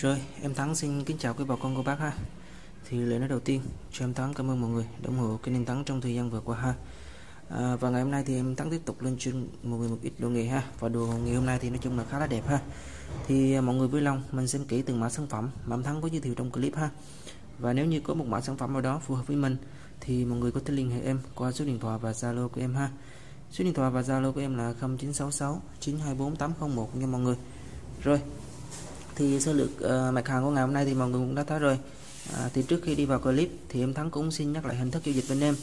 Rồi, em Thắng xin kính chào quý bà con cô bác ha. Thì lời nói đầu tiên cho em Thắng cảm ơn mọi người đã ủng hộ kênh em Thắng trong thời gian vừa qua ha. À, và ngày hôm nay thì em Thắng tiếp tục lên chuyên một người một ít đồ nghề ha. Và đồ nghề hôm nay thì nói chung là khá là đẹp ha. Thì à, mọi người vui lòng mình xem kỹ từng mã sản phẩm mà em Thắng có giới thiệu trong clip ha. Và nếu như có một mã sản phẩm nào đó phù hợp với mình thì mọi người có thể liên hệ em qua số điện thoại và Zalo của em ha. Số điện thoại và Zalo của em là 0966 924 801 nha mọi người. Rồi, thì sơ lược uh, ờ, mặt hàng của ngày hôm nay thì mọi người cũng đã thấy rồi. À, thì trước khi đi vào clip thì em thắng cũng xin nhắc lại hình thức giao dịch bên em.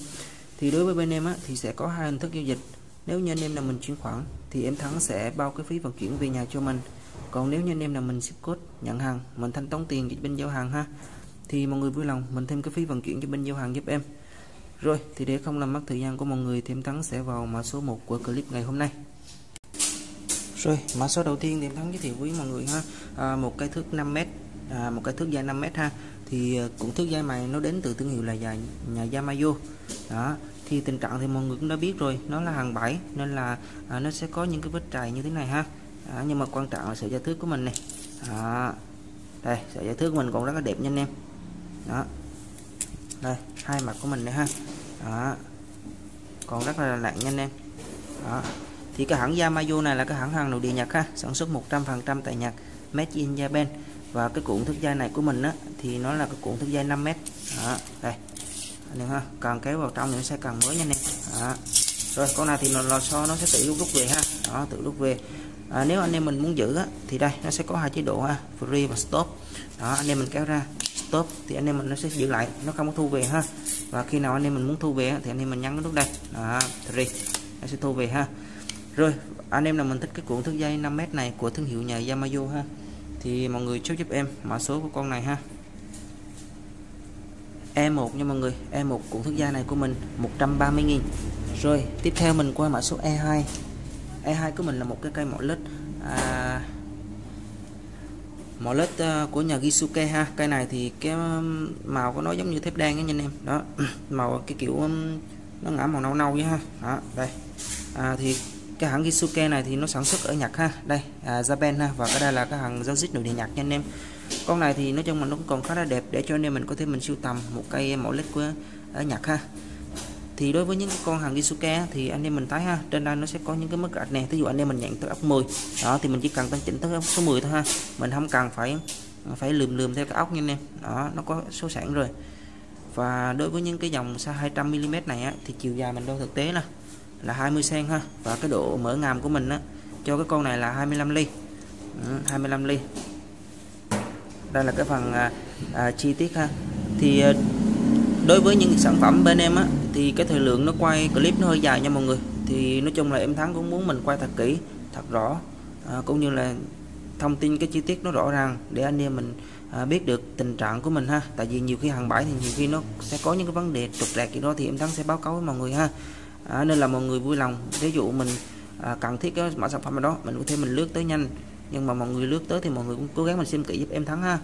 Thì đối với bên em á, thì sẽ có hai hình thức giao dịch. Nếu như anh em là mình chuyển khoản thì em thắng sẽ bao cái phí vận chuyển về nhà cho mình. Còn nếu như anh em là mình ship code nhận hàng mình thanh toán tiền cho bên giao hàng ha thì mọi người vui lòng mình thêm cái phí vận chuyển cho bên giao hàng giúp em. Rồi thì để không làm mất thời gian của mọi người thì em thắng sẽ vào mã số 1 của clip ngày hôm nay rồi mã số đầu tiên thì em thắng giới thiệu với mọi người ha. À, một cái thước 5m à, một cái thước dài 5m ha. Thì à, cũng thước dây mày nó đến từ thương hiệu là dài nhà Yamayo. Đó thì tình trạng thì mọi người cũng đã biết rồi nó là hàng bảy nên là à, nó sẽ có những cái vết trầy như thế này ha. À, nhưng mà quan trọng là sợi dây thước của mình này. À, đây sợi dây thước của mình còn rất là đẹp nha anh em. Đó đây hai mặt của mình này ha. Đó. còn rất là lạnh nha anh em. Đó thì cái hãng Yamayo này là cái hãng hàng nội địa Nhật ha sản xuất 100% tại Nhật made in Japan. Và cái cuộn thước dây này của mình á thì nó là cái cuộn thước dây 5m đó, đây. Anh em ha càng kéo vào trong thì nó sẽ càng mới nha anh em đó. rồi con này thì nó lò xo nó sẽ tự rút về ha. Đó tự rút về. À, nếu anh em mình muốn giữ á, thì đây nó sẽ có hai chế độ ha free và stop. Đó anh em mình kéo ra stop thì anh em mình nó sẽ giữ lại nó không có thu về ha. Và khi nào anh em mình muốn thu về thì anh em mình nhấn cái nút đây. Đó free nó sẽ thu về ha rồi anh em nào mình thích cái cuộn thước dây 5m này của thương hiệu nhà Yamayo ha thì mọi người chốt giúp em mã số của con này ha. E1 nha mọi người E1 cuộn thước dây này của mình 130.000 rồi tiếp theo mình qua mã số E2 E2 của mình là một cái cây mỏ lết à, mỏ lết à, của nhà Gisuke ha. Cây này thì cái um, màu của nó giống như thép đen nha anh em. Đó màu cái kiểu um, nó ngã màu nâu nâu vậy ha. Đó đây. À, thì cái hãng Gisuke này thì nó sản xuất ở Nhật ha. Đây à, Japan ha. Và cái đây là cái hàng giao dịch nội địa Nhật nha anh em. Con này thì nói chung là nó cũng còn khá là đẹp để cho anh em mình có thể mình sưu tầm một cây mẫu led của ở Nhật ha. Thì đối với những cái con hàng Gisuke thì anh em mình thấy ha trên đây nó sẽ có những cái mức gạch này ví dụ anh em mình nhận tới ốc 10 đó thì mình chỉ cần tăng chỉnh tới ốc số 10 thôi ha. Mình không cần phải phải lườm lườm theo cái ốc nha anh em. Đó nó có số sẵn rồi. Và đối với những cái dòng xa 200 mm này á, thì chiều dài mình đo thực tế là là 20 cm ha. Và cái độ mở ngàm của mình á cho cái con này là 25 ly. Ừ, 25 ly. Đây là cái phần à, à, chi tiết ha. Thì à, đối với những sản phẩm bên em á thì cái thời lượng nó quay clip nó hơi dài nha mọi người. Thì nói chung là em thắng cũng muốn mình quay thật kỹ thật rõ à, cũng như là thông tin cái chi tiết nó rõ ràng để anh em mình à, biết được tình trạng của mình ha. Tại vì nhiều khi hàng bãi thì nhiều khi nó sẽ có những cái vấn đề trục trặc gì đó thì em thắng sẽ báo cáo với mọi người ha à, nên là mọi người vui lòng. Ví dụ mình à, cần thiết cái mã sản phẩm đó mình có thể mình lướt tới nhanh. Nhưng mà mọi người lướt tới thì mọi người cũng cố gắng mình xem kỹ giúp em thắng ha.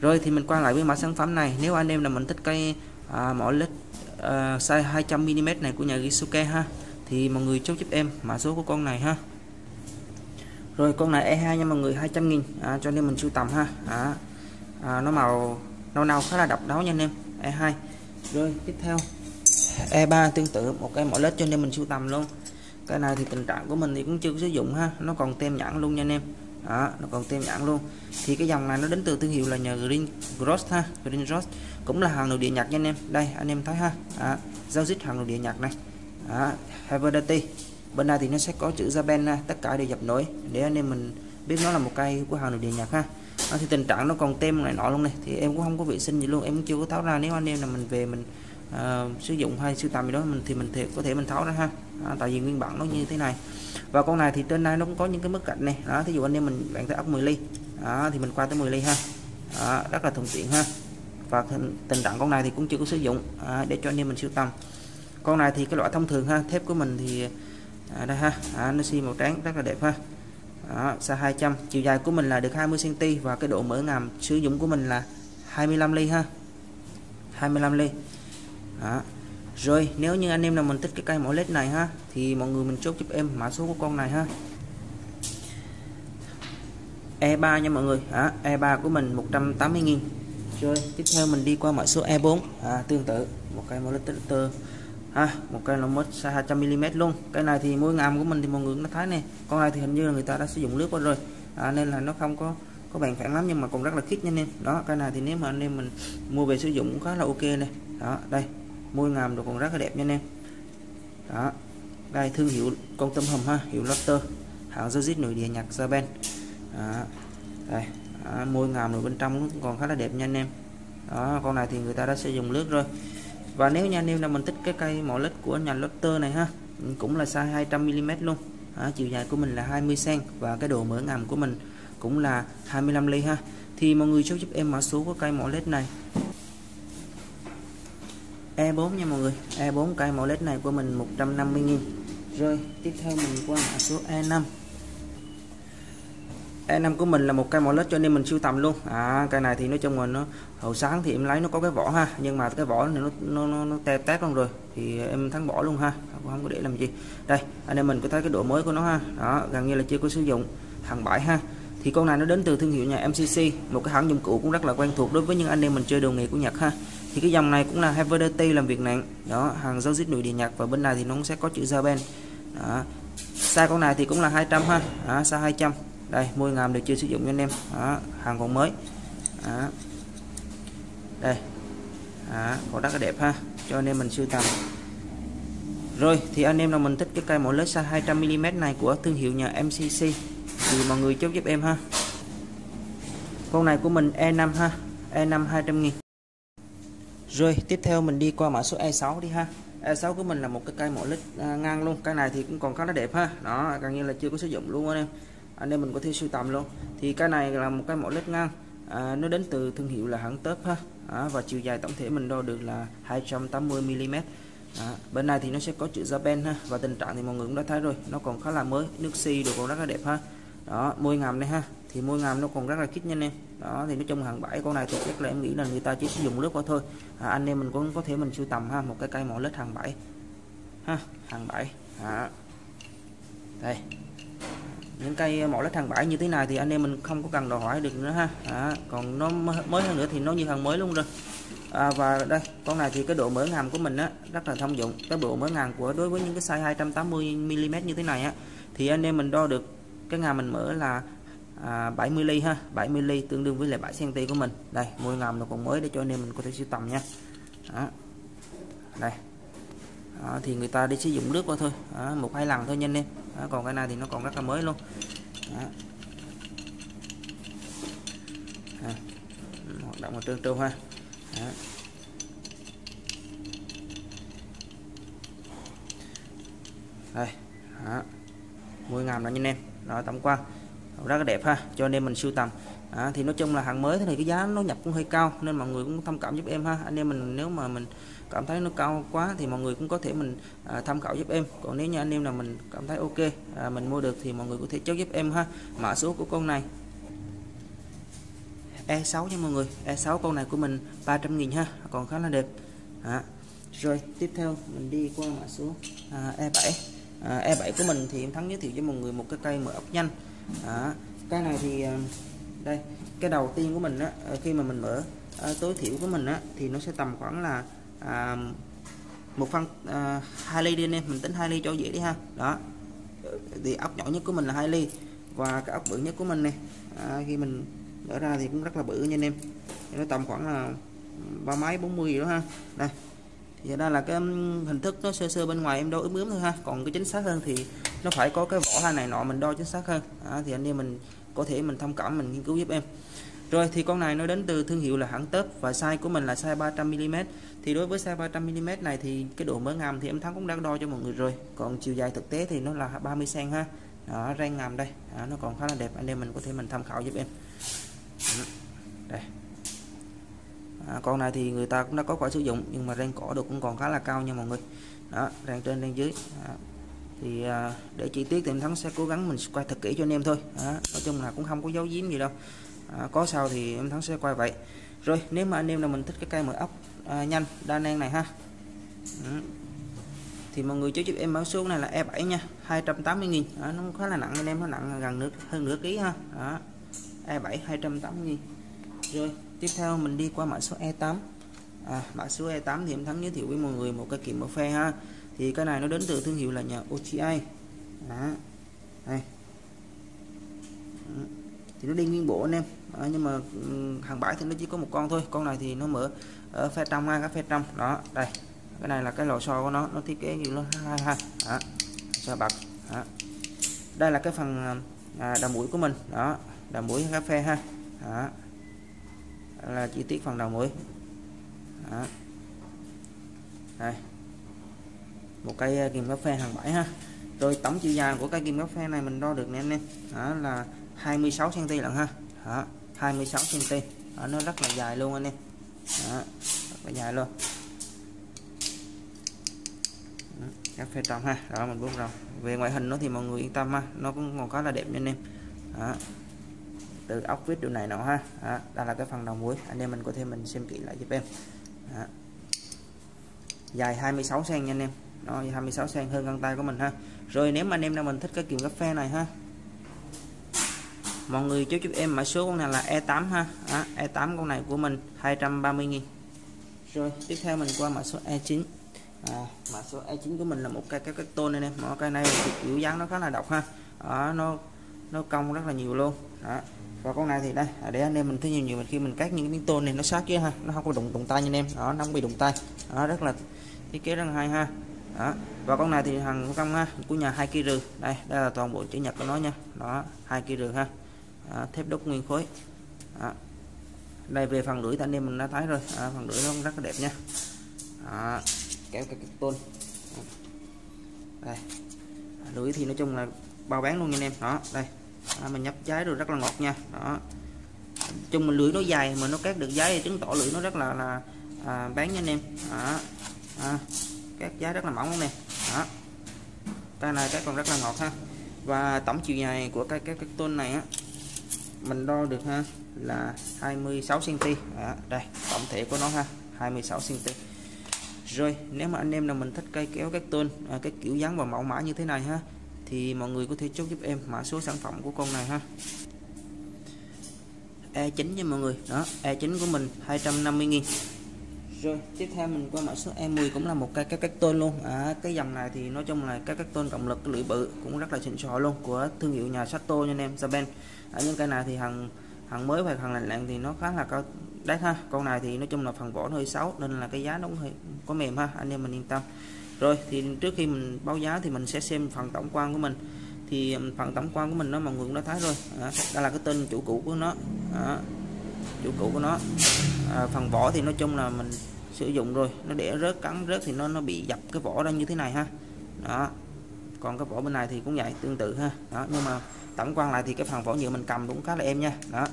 Rồi thì mình quay lại với mã sản phẩm này. Nếu anh em là mình thích cây à, mỏ lít à, size 200 mm này của nhà Gisuke ha thì mọi người chốt giúp em mã số của con này ha. Rồi con này E2 nha mọi người 200 nghìn. À, cho nên mình sưu tầm ha. À, à, nó màu nâu nâu khá là độc đáo nha anh em. E2 rồi tiếp theo. E3 tương tự một cái mỗi led cho nên mình sưu tầm luôn. Cái này thì tình trạng của mình thì cũng chưa có sử dụng ha nó còn tem nhãn luôn nha anh em. Đó, nó còn tem nhãn luôn. Thì cái dòng này nó đến từ thương hiệu là nhà Green Gross ha Green Gross cũng là hàng nội địa Nhật nha anh em. Đây anh em thấy ha. Đó, giao dịch hàng nội địa Nhật này. Đó, bên này thì nó sẽ có chữ Japan ha tất cả đều dập nổi. Để anh em mình biết nó là một cây của hàng nội địa Nhật ha. Đó, thì tình trạng nó còn tem này nọ luôn này. Thì em cũng không có vệ sinh gì luôn em cũng chưa có tháo ra. Nếu anh em là mình về mình uh, sử dụng hay sưu tầm gì đó mình thì mình thiệt có thể mình tháo ra ha. À, tại vì nguyên bản nó như thế này. Và con này thì trên đây nó cũng có những cái mức cạnh này. Đó thí dụ anh em mình bạn tới ốc 10 ly. Đó, thì mình qua tới 10 ly ha. Đó, rất là thuận tiện ha. Và tình trạng con này thì cũng chưa có sử dụng à, để cho anh em mình sưu tầm. Con này thì cái loại thông thường ha thép của mình thì à, đây ha. À, nó xi màu trắng rất là đẹp ha. Đó, xa 200 chiều dài của mình là được 20 cm và cái độ mở ngàm sử dụng của mình là 25 ly ha. 25 ly đó. rồi nếu như anh em nào mình thích cái cây mỏ led này ha thì mọi người mình chốt giúp em mã số của con này ha. E3 nha mọi người. À, E3 của mình 180 nghìn. Rồi tiếp theo mình đi qua mã số E4 à, tương tự một cây multiplicator ha một cây nó mất size 200 mm luôn. Cái này thì mỗi ngàm của mình thì mọi người nó thấy nè. Con này thì hình như là người ta đã sử dụng nước qua rồi. À, nên là nó không có có bàn phản lắm nhưng mà còn rất là khít nha anh em. Đó cái này thì nếu mà anh em mình mua về sử dụng cũng khá là ok này đó đây môi ngàm nó còn rất là đẹp nha anh em. Đó. Đây thương hiệu con tôm hùm ha hiệu Lotter hãng Jojit nội địa nhạc Japan đó. đây. Đó, môi ngàm ở bên trong còn khá là đẹp nha anh em. Đó con này thì người ta đã sử dụng nước rồi. Và nếu nha anh em là mình thích cái cây mỏ lít của nhà Lotter này ha cũng là size 200mm luôn. À, chiều dài của mình là 20 cm và cái độ mở ngàm của mình cũng là 25 ly ha. Thì mọi người cho giúp em mã số của cây mỏ led này. E4 nha mọi người. E4 cây màu led này của mình 150 nghìn. Rồi tiếp theo mình qua mã số E5 E5 của mình là một cây màu led cho nên mình sưu tầm luôn. À cây này thì nói chung là nó hậu sáng thì em lấy nó có cái vỏ ha nhưng mà cái vỏ này nó nó nó, nó tép tét luôn rồi. Thì em thắng bỏ luôn ha không có để làm gì. Đây anh em mình có thấy cái độ mới của nó ha. Đó gần như là chưa có sử dụng hàng bãi ha. Thì con này nó đến từ thương hiệu nhà MCC một cái hãng dụng cụ cũng rất là quen thuộc đối với những anh em mình chơi đồ nghề của Nhật ha thì cái dòng này cũng là Heverity làm việc nặng. Đó hàng giao dịch nội địa Nhật và bên này thì nó cũng sẽ có chữ Japan đó. xa con này thì cũng là 200 ha. Đó, xa 200 đây môi ngàm được chưa sử dụng cho anh em. Đó, hàng còn mới. Đó. đây. Đó, còn rất là đẹp ha. Cho anh em mình sưu tầm. Rồi thì anh em nào mình thích cái cây mẫu lớn xa 200mm này của thương hiệu nhà MCC thì mọi người chốt giúp em ha. Con này của mình E5 ha. E5 200 nghìn rồi tiếp theo mình đi qua mã số E6 đi ha. E6 của mình là một cái cây mỏ lít à, ngang luôn. Cái này thì cũng còn khá là đẹp ha. Đó gần như là chưa có sử dụng luôn anh em. À, anh em mình có thể sưu tầm luôn. Thì cái này là một cái mỏ lít ngang. À, nó đến từ thương hiệu là hãng tớp ha. À, và chiều dài tổng thể mình đo được là 280 mm à, bên này thì nó sẽ có chữ Japan ha. Và tình trạng thì mọi người cũng đã thấy rồi. Nó còn khá là mới. Nước xi đồ còn rất là đẹp ha. Đó môi ngàm đây ha. Thì môi ngàm nó còn rất là kít nha anh em đó thì nói chung hàng bãi con này thì chắc là em nghĩ là người ta chỉ sử dụng nước qua thôi. À, anh em mình cũng có thể mình sưu tầm ha một cái cây mỏ lết hàng bãi ha hàng bãi à. đây. Những cây mỏ lết hàng bãi như thế này thì anh em mình không có cần đòi hỏi được nữa ha. À, còn nó mới hơn nữa thì nó như hàng mới luôn rồi. À, và đây con này thì cái độ mở ngàm của mình á rất là thông dụng. Cái độ mở ngàm của đối với những cái size 280 mm như thế này á thì anh em mình đo được cái ngàm mình mở là à, 70 ly ha 70 ly tương đương với lại 7 cm của mình. Đây môi ngàm nó còn mới để cho nên mình có thể sưu tầm nha. Đó. đây. Đó, thì người ta đi sử dụng nước qua thôi. Đó, một hai lần thôi nhanh em. Đó, còn cái này thì nó còn rất là mới luôn. Đó. À, hoạt động ở trơn tru ha. Đó. đây đó. môi ngàm đó nhanh em. Đó tổng quan rất là đẹp ha cho nên mình sưu tầm. À, thì nói chung là hàng mới thế này cái giá nó nhập cũng hơi cao nên mọi người cũng tham khảo giúp em ha. Anh em mình nếu mà mình cảm thấy nó cao quá thì mọi người cũng có thể mình à, tham khảo giúp em. Còn nếu như anh em là mình cảm thấy ok à, mình mua được thì mọi người có thể chốt giúp em ha. Mã số của con này. E6 nha mọi người. E6 con này của mình 300 nghìn ha còn khá là đẹp. À, rồi tiếp theo mình đi qua mã số à, E7 à, E7 của mình thì em thắng giới thiệu cho mọi người một cái cây mở ốc nhanh đó. cái này thì ờ, đây cái đầu tiên của mình á ờ, khi mà mình mở à, tối thiểu của mình á thì nó sẽ tầm khoảng là à, một phân à, hai ly đi anh em mình tính hai ly cho dễ đi ha. Đó thì ốc nhỏ nhất của mình là hai ly và cái ốc bự nhất của mình này à, khi mình mở ra thì cũng rất là bự nha anh em. Nó tầm khoảng là ba mấy 40 gì đó ha. Đây thì đây là cái hình thức nó sơ sơ bên ngoài em đo ướm ướm thôi ha. Còn cái chính xác hơn thì nó phải có cái vỏ hai này nọ mình đo chính xác hơn. À, thì anh em mình có thể mình thông cảm mình nghiên cứu giúp em. Rồi thì con này nó đến từ thương hiệu là hãng tớp và size của mình là size 300mm thì đối với size 300mm này thì cái độ mở ngàm thì em thắng cũng đã đo cho mọi người rồi. Còn chiều dài thực tế thì nó là 30 cm ha. Đó, rang ngàm đây. À, nó còn khá là đẹp. Anh em mình có thể mình tham khảo giúp em. Đây à, con này thì người ta cũng đã có quả sử dụng nhưng mà rang cỏ được cũng còn khá là cao nha mọi người. Đó rang trên rang dưới. À, thì à, để chi tiết thì em thắng sẽ cố gắng mình quay thật kỹ cho anh em thôi. À, nói chung là cũng không có dấu giếm gì đâu. À, có sao thì em thắng sẽ quay vậy. Rồi nếu mà anh em là mình thích cái cây mở ốc à, nhanh đa năng này ha. Ừ. thì mọi người chú giúp em báo số này là E7 nha 280 nghìn. À, nó khá là nặng anh em nó nặng gần nước hơn nửa ký ha. Đó. E7 280 000 rồi tiếp theo mình đi qua mã số E8 à, mã số E8 thì em thắng giới thiệu với mọi người một cái kiểm màu phe ha. Thì cái này nó đến từ thương hiệu là nhà OGI đó đây. Thì nó đi nguyên bộ anh em. À, nhưng mà hàng bãi thì nó chỉ có một con thôi. Con này thì nó mở ở phe trong hai các phe trong. Đó đây. Cái này là cái lò xo của nó. Nó thiết kế như nó hai hai đó cho bạc. Đó. đây là cái phần à, à đầu mũi của mình. Đó đầu mũi cà phê ha. Đó là chi tiết phần đầu mũi. Đó. đây. Một cây ờ, kim gấp phe hàng bảy ha. Rồi tổng chiều dài của cây kim gấp phe này mình đo được nè anh em. Đó là 26 cm lận ha. Đó, 26 cm đó, nó rất là dài luôn anh em. Đó, rất là dài luôn. Các phê trong ha. Đó mình buông rồi về ngoại hình nó thì mọi người yên tâm ha. Nó cũng còn khá là đẹp nha anh em. Đó từ ốc vít điều này nọ ha. Đó. đây là cái phần đầu mũi. Anh em mình có thể mình xem kỹ lại giúp em. Đó. dài 26 cm nha anh em. Nó 26 cm hơn găng tay của mình ha. Rồi nếu mà anh em nào mình thích cái kiểu cà phê này ha. Mọi người cho giúp em mã số con này là E8 ha. Đó, E8 con này của mình 230.000 rồi tiếp theo mình qua mã số E9 à, mã số E9 của mình là một cái cái cái tôn này em. Mà cái này thì kiểu dáng nó khá là độc ha. Đó, nó nó cong rất là nhiều luôn. Đó và con này thì đây để anh em mình thấy nhiều nhiều khi mình cắt những miếng tôn này nó sát chứ ha nó không có đụng đụng tay như anh em. Đó nó không bị đụng tay. Đó rất là thiết kế rất là hay ha. Đó và con này thì hàng công ha của nhà hai kia rừ đây đây là toàn bộ chữ nhật của nó nha. Đó hai kia rừ ha. Đó, thép đúc nguyên khối. Đó. đây về phần lưỡi thì anh em mình đã thấy rồi. À, phần lưỡi nó rất là đẹp nha. Đó. kéo cái, cái tôn. Đây lưỡi thì nói chung là bao bán luôn nha anh em. Đó đây à, mình nhấp trái rồi rất là ngọt nha. Đó. Chung mình lưỡi nó dài mà nó cắt được giấy thì chứng tỏ lưỡi nó rất là là à, bán nha anh em. Đó. À, các giá rất là mỏng luôn nè. Đó. Cái này cái còn rất là ngọt ha. Và tổng chiều dài của cái cái cái tôn này á mình đo được ha là 26 cm đó, đây tổng thể của nó ha 26 cm rồi nếu mà anh em nào mình thích cây kéo các tôn à, cái kiểu dáng và mẫu mã như thế này ha thì mọi người có thể chốt giúp em mã số sản phẩm của con này ha. E9 nha mọi người. Đó E9 của mình 250 nghìn. Rồi tiếp theo mình qua mã số E10 cũng là một cây các cách tôn luôn. À, cái dòng này thì nói chung là các cách tôn cộng lực cái lưỡi bự cũng rất là xịn sò luôn của thương hiệu nhà Sato nha anh em Japan ở những cây này thì hàng hàng mới và hàng lạnh lạnh thì nó khá là cao đấy ha. Con này thì nói chung là phần vỏ hơi xấu nên là cái giá nó cũng hơi có mềm ha anh em mình yên tâm rồi thì trước khi mình báo giá thì mình sẽ xem phần tổng quan của mình. Thì phần tổng quan của mình nó mọi người cũng đã thấy rồi. À, đây là cái tên chủ cũ của nó. À, chủ cũ của nó. À, phần vỏ thì nói chung là mình sử dụng rồi. Nó để rớt cắn rớt thì nó nó bị dập cái vỏ ra như thế này ha. Đó còn cái vỏ bên này thì cũng vậy tương tự ha. Đó nhưng mà tổng quan lại thì cái phần vỏ nhựa mình cầm cũng khá là êm nha. Đó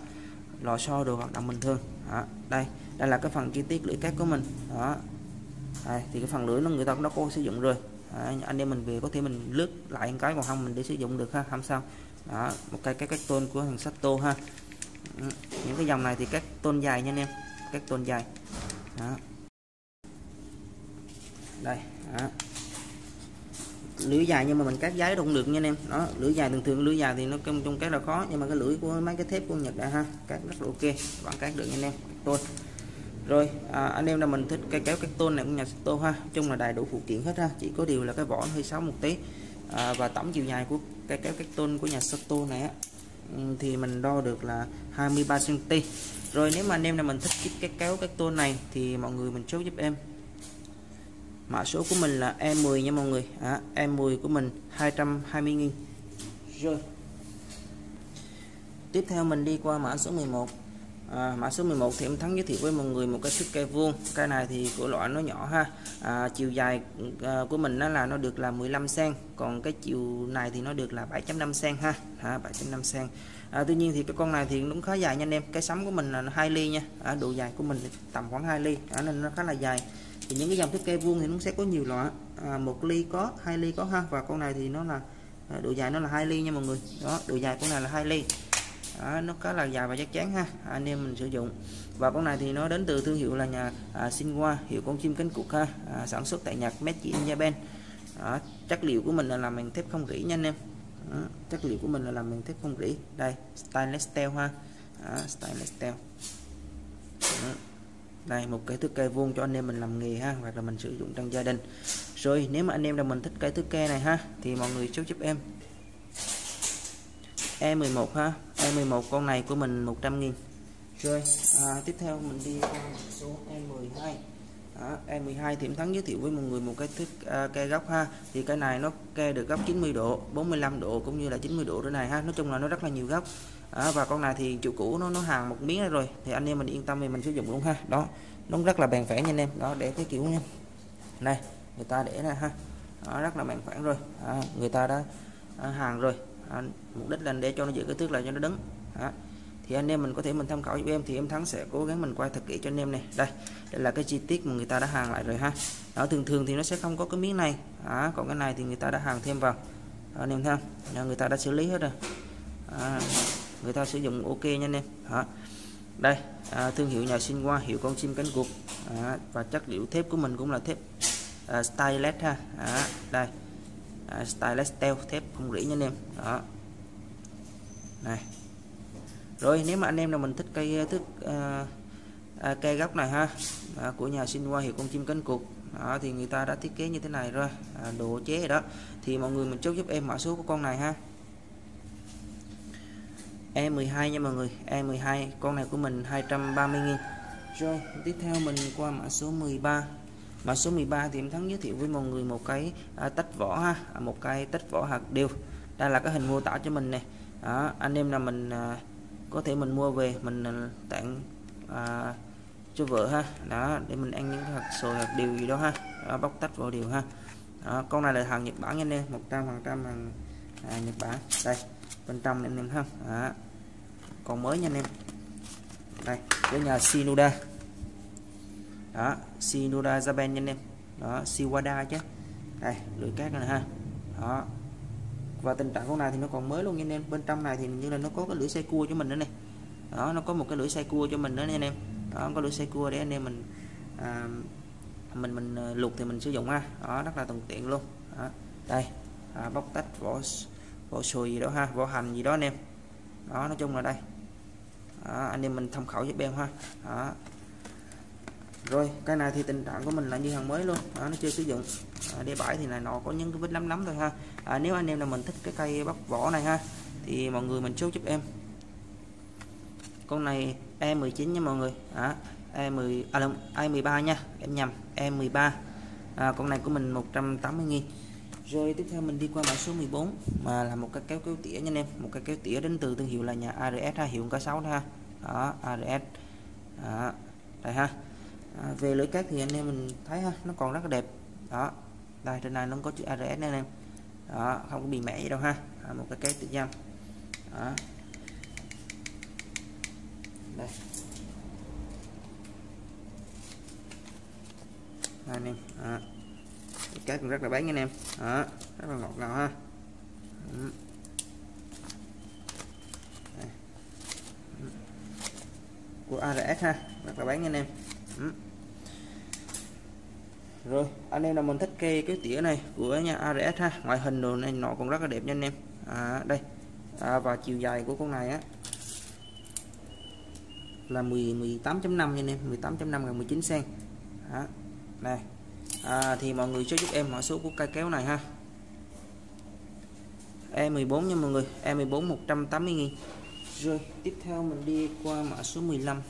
lò xo đồ hoạt động bình thường. Đó. đây đây là cái phần chi tiết lưỡi cắt của mình. Đó đây, thì cái phần lưỡi nó người ta cũng đã có sử dụng rồi. Đó, anh em mình về có thể mình lướt lại một cái còn không mình để sử dụng được ha không sao. Đó một cái cái cách tôn của thằng Sato ha. Ừ, những cái dòng này thì các tôn dài nha anh em các tôn dài. Đó. đây đó. lưỡi dài nhưng mà mình cắt giấy không được nha anh em. Đó lưỡi dài thường thường lưỡi dài thì nó trong trong cái là khó nhưng mà cái lưỡi của mấy cái thép của nhật đã ha cắt rất là ok bạn cắt được nha anh em tôn rồi à, anh em là mình thích cây kéo các tôn này của nhà tô ha. Chung là đầy đủ phụ kiện hết ha. Chỉ có điều là cái vỏ hơi xấu một tí. À, và tổng chiều dài của cây kéo các tôn của nhà Sato này á ừ, thì mình đo được là 23 cm rồi nếu mà anh em là mình thích cái kéo các tôn này thì mọi người mình chốt giúp em. Mã số của mình là E10 nha mọi người. À, E10 của mình 220.000 rồi tiếp theo mình đi qua mã số 11 à, mã số 11 thì em thắng giới thiệu với mọi người một cái sức cây vuông. Cây này thì của loại nó nhỏ ha. À, chiều dài à, của mình nó là nó được là 15 cm còn cái chiều này thì nó được là 7.5 cm ha. À, 7.5 cm à, tuy nhiên thì cái con này thì cũng khá dài nha anh em. Cái sắm của mình là 2 ly nha. À, độ dài của mình tầm khoảng 2 ly. À, nên nó khá là dài. Thì những cái dòng thiết kế vuông thì nó sẽ có nhiều loại. À, một ly có hai ly có ha. Và con này thì nó là à, độ dài nó là hai ly nha mọi người. Đó độ dài con này là hai ly đó, nó khá là dài và chắc chắn ha. À, anh em mình sử dụng. Và con này thì nó đến từ thương hiệu là nhà à, Shinwa hiệu con chim cánh cụt ha. À, sản xuất tại Nhật made in Japan. Đó, chất liệu của mình là làm bằng thép không rỉ nha anh em. Đó, chất liệu của mình là làm bằng thép không rỉ. Đây stainless steel ha. Đó, stainless steel. Đó. đây một cái thước cây vuông cho anh em mình làm nghề ha hoặc là mình sử dụng trong gia đình. Rồi nếu mà anh em là mình thích cái thước cây này ha thì mọi người chốt giúp em. E11 ha. E11 con này của mình 100 nghìn. Rồi à, tiếp theo mình đi qua số E12 đó, E12 thì em thắng giới thiệu với mọi người một cái thức à, ke góc ha. Thì cái này nó ke được góc 90 độ 45 độ cũng như là 90 độ thế này ha. Nói chung là nó rất là nhiều góc à, và con này thì chủ cũ nó nó hàng một miếng rồi. Thì anh em mình yên tâm thì mình sử dụng luôn ha. Đó nó rất là bền phản nha anh em. Đó để cái kiểu nha. Này người ta để này ha. Đó, rất là bền phản rồi. À, người ta đã à, hàng rồi à, mục đích là để cho nó giữ cái thước lại cho nó đứng. À, thì anh em mình có thể mình tham khảo giúp em thì em thắng sẽ cố gắng mình quay thật kỹ cho anh em này. Đây đây là cái chi tiết mà người ta đã hàng lại rồi ha. Đó thường thường thì nó sẽ không có cái miếng này. À, còn cái này thì người ta đã hàng thêm vào. Đó, anh em thấy không? Người ta đã xử lý hết rồi. À, người ta sử dụng ok nha anh em. Đó. đây à, thương hiệu nhà sinh qua hiệu con chim cánh cụt. À, và chất liệu thép của mình cũng là thép à, styleless ha. À, đây à, steel thép không rỉ nha anh em. Đó. Này. Rồi nếu mà anh em nào mình thích cây thức à, à, cây gốc này ha à, của nhà sinh hoa hiệu con chim cánh cụt đó, thì người ta đã thiết kế như thế này rồi. À, đồ chế đó. Thì mọi người mình chốt giúp em mã số của con này ha. E12 nha mọi người. E12 con này của mình 230 nghìn. Rồi tiếp theo mình qua mã số 13 mã số 13 thì em thắng giới thiệu với mọi người một cái à, tách vỏ ha à, một cái tách vỏ hạt điều. Đây là cái hình mô tả cho mình này đó, anh em là mình à, có thể mình mua về mình à, tặng à, cho vợ ha. Đó để mình ăn những hạt sồi hạt điều gì đó ha. Đó, bóc tách vỏ điều ha. Đó, con này là hàng Nhật Bản nha anh em 100 phần trăm hàng à, Nhật Bản. Đây bên trong anh em ha. Đó. còn mới nha anh em. Đây cái nhà Shinoda đó Shinoda Japan nha anh em. Đó Shiwada chứ. Đây lưỡi cát này ha. Đó. Và tình trạng con này thì nó còn mới luôn nha anh em. Bên trong này thì như là nó có cái lưỡi xe cua cho mình nữa này đó nó có một cái lưỡi xe cua cho mình nữa nha anh em. Đó có lưỡi xe cua để anh em mình à, mình mình à, luộc thì mình sử dụng ha. Đó rất là thuận tiện luôn. Đó. đây à, bóc tách vỏ vỏ sùi gì đó ha vỏ hành gì đó anh em. Đó nói chung là đây. Đó, anh em mình tham khảo giúp em ha. Đó rồi cái này thì tình trạng của mình là như hàng mới luôn. À, nó chưa sử dụng. À, D7 thì là nó có những cái vết lắm lắm thôi ha. À, nếu anh em là mình thích cái cây bóc vỏ này ha thì mọi người mình chốt giúp em. Con này E19 nha mọi người. À, E10 à lộn, E13 nha em nhầm E13 à, con này của mình 180 nghìn. Rồi tiếp theo mình đi qua mã số 14 mà là một cái kéo kéo tỉa nha anh em. Một cái kéo tỉa đến từ thương hiệu là nhà ARS ha hiệu cá 6 ha. Đó ARS đó, đây ha à, về lưỡi cát thì anh em mình thấy ha nó còn rất là đẹp. Đó đây trên này nó có chữ ARS nè anh em. Đó không có bị mẻ gì đâu ha. À, một cái kéo tự giam đó. Đây. Đây anh em. Đó. cá cũng rất là bán anh em. Đó rất là ngọt ngào ha. Ừ. ừ. của ARS ha rất là bán anh em. Ừ rồi anh em nào mình thích cây cái tỉa này của nhà ARS ha ngoại hình đồ này nó cũng rất là đẹp nha anh em. À, đây à, và chiều dài của con này á là 10 18.5 nha anh em 18.5 là 19 cm đó này à, thì mọi người cho giúp em mã số của cây kéo này ha. E14 nha mọi người E14 180 nghìn. Rồi tiếp theo mình đi qua mã số 15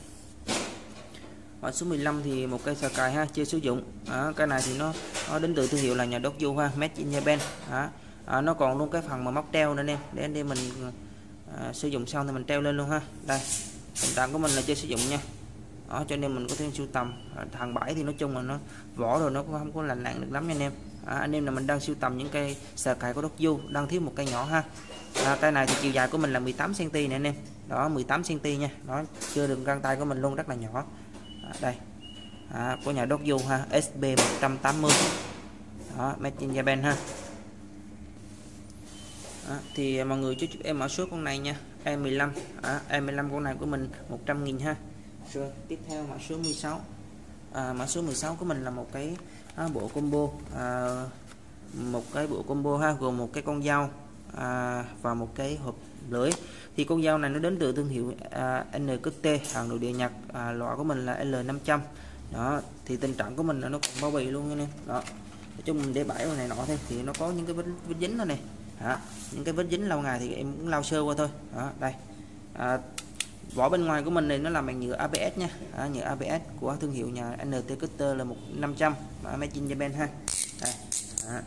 mã số 15 thì một cây xà cài ha chưa sử dụng. À, cái này thì nó nó đến từ thương hiệu là nhà Doju ha Made in Japan. À, à, nó còn luôn cái phần mà móc treo nữa anh em. Để anh em mình à, sử dụng xong thì mình treo lên luôn ha. Đây tình trạng của mình là chưa sử dụng nha. Đó cho nên mình có thể sưu tầm. Thằng bảy thì nói chung là nó vỏ rồi nó cũng không có lành lặn được lắm nha anh em. À, anh em là mình đang sưu tầm những cây sờ cài của đất du đang thiếu một cây nhỏ ha. À, cây này thì chiều dài của mình là 18 cm nè anh em. Đó 18 cm nha. Nó chưa được găng tay của mình luôn rất là nhỏ à, đây. À, của nhà đốt du ha SB 180 đó made in Japan ha. Đó, thì mọi người cho chúc em mã số con này nha E15 à, E15 con này của mình 100 nghìn ha. Rồi tiếp theo mã số 16 à, mã số 16 của mình là một cái à, bộ combo à, một cái bộ combo ha gồm một cái con dao à, và một cái hộp lưỡi thì con dao này nó đến từ thương hiệu à, NKT hàng nội địa Nhật. À, loại của mình là L500 đó thì tình trạng của mình là nó còn bao bì luôn nha em. Đó nói chung mình để bãi này nọ thêm thì nó có những cái vết, vết dính thôi này. Đó. những cái vết dính lâu ngày thì em cũng lau sơ qua thôi. Đó đây. À, vỏ bên ngoài của mình này nó làm bằng nhựa ABS nha. À, nhựa ABS của thương hiệu nhà NT Cutter là một 500 made in Japan ha. Đây à,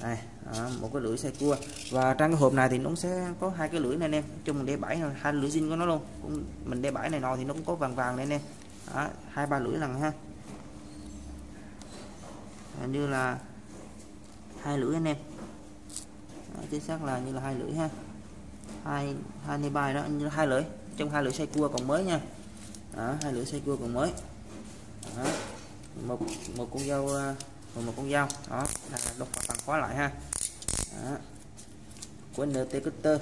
đây đó, một cái lưỡi xe cua. Và trong cái hộp này thì nó sẽ có hai cái lưỡi này anh em. Chung để bảy hai lưỡi zin của nó luôn. Cũng mình để bảy này nọ thì nó cũng có vàng vàng này anh em. Hai ba lưỡi lần ha. Hình như là hai lưỡi anh em. Đó, chính xác là như là hai lưỡi ha. Hai hai mươi bài đó như hai lưỡi. Trong hai lưỡi xe cua còn mới nha. Đó, hai lưỡi xe cua còn mới. Đó. một một con dao à, và một con dao. Đó là đục và bằng khóa lại ha. Đó. của NT Cutter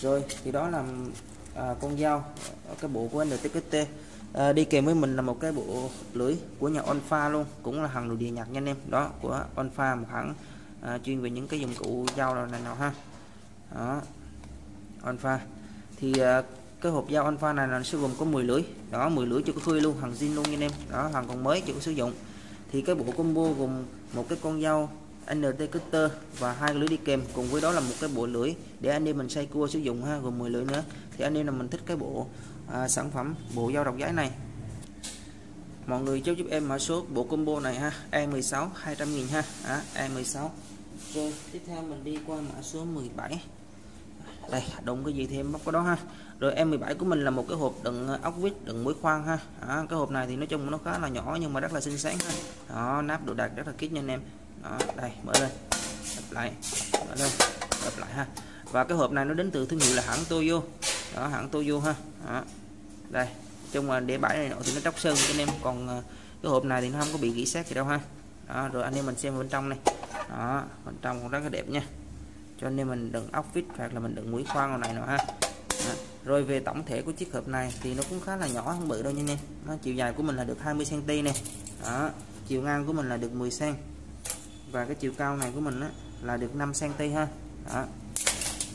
rồi thì đó là à, con dao cái bộ của NT Cutter à, đi kèm với mình là một cái bộ lưỡi của nhà Onfa luôn cũng là hàng nội địa nhạc nha anh em. Đó của Onfa một hãng à, chuyên về những cái dụng cụ dao này nào ha. Đó Onfa thì à, cái hộp dao Alpha này là sẽ gồm có 10 lưỡi. Đó 10 lưỡi chưa có khui luôn hàng zin luôn nha anh em. Đó hàng còn mới chưa có sử dụng thì cái bộ combo gồm một cái con dao NT cutter và hai lưỡi đi kèm cùng với đó là một cái bộ lưỡi để anh em mình xay cua sử dụng ha gồm 10 lưỡi nữa. Thì anh em là mình thích cái bộ à, sản phẩm bộ dao độc giấy này mọi người cho giúp em mã số bộ combo này ha E16 200 nghìn ha à, E16 rồi tiếp theo mình đi qua mã số 17 đây đụng cái gì thì em bóc cái đó ha rồi em 17 của mình là một cái hộp đựng ờ, ốc vít đựng muối khoan ha. Đó, cái hộp này thì nói chung nó khá là nhỏ nhưng mà rất là xinh xắn ha. Đó nắp đồ đạc rất là kít nha anh em. Đó đây mở lên. Đập lại mở lên đập lại ha. Và cái hộp này nó đến từ thương hiệu là hãng Toyo. Đó hãng Toyo ha. Đó. đây. Chung là để bãi này thì nó tróc sơn cho anh em. Còn ờ, cái hộp này thì nó không có bị gỉ xét gì đâu ha. Đó, rồi anh em mình xem bên trong này. Đó bên trong cũng rất là đẹp nha. Cho nên mình đừng ốc vít hoặc là mình đừng mũi khoan vào này nữa ha. Đó rồi về tổng thể của chiếc hộp này thì nó cũng khá là nhỏ không bự đâu nha em, nó chiều dài của mình là được 20 cm này đó chiều ngang của mình là được 10 cm và cái chiều cao này của mình á, là được 5 cm ha. Đó.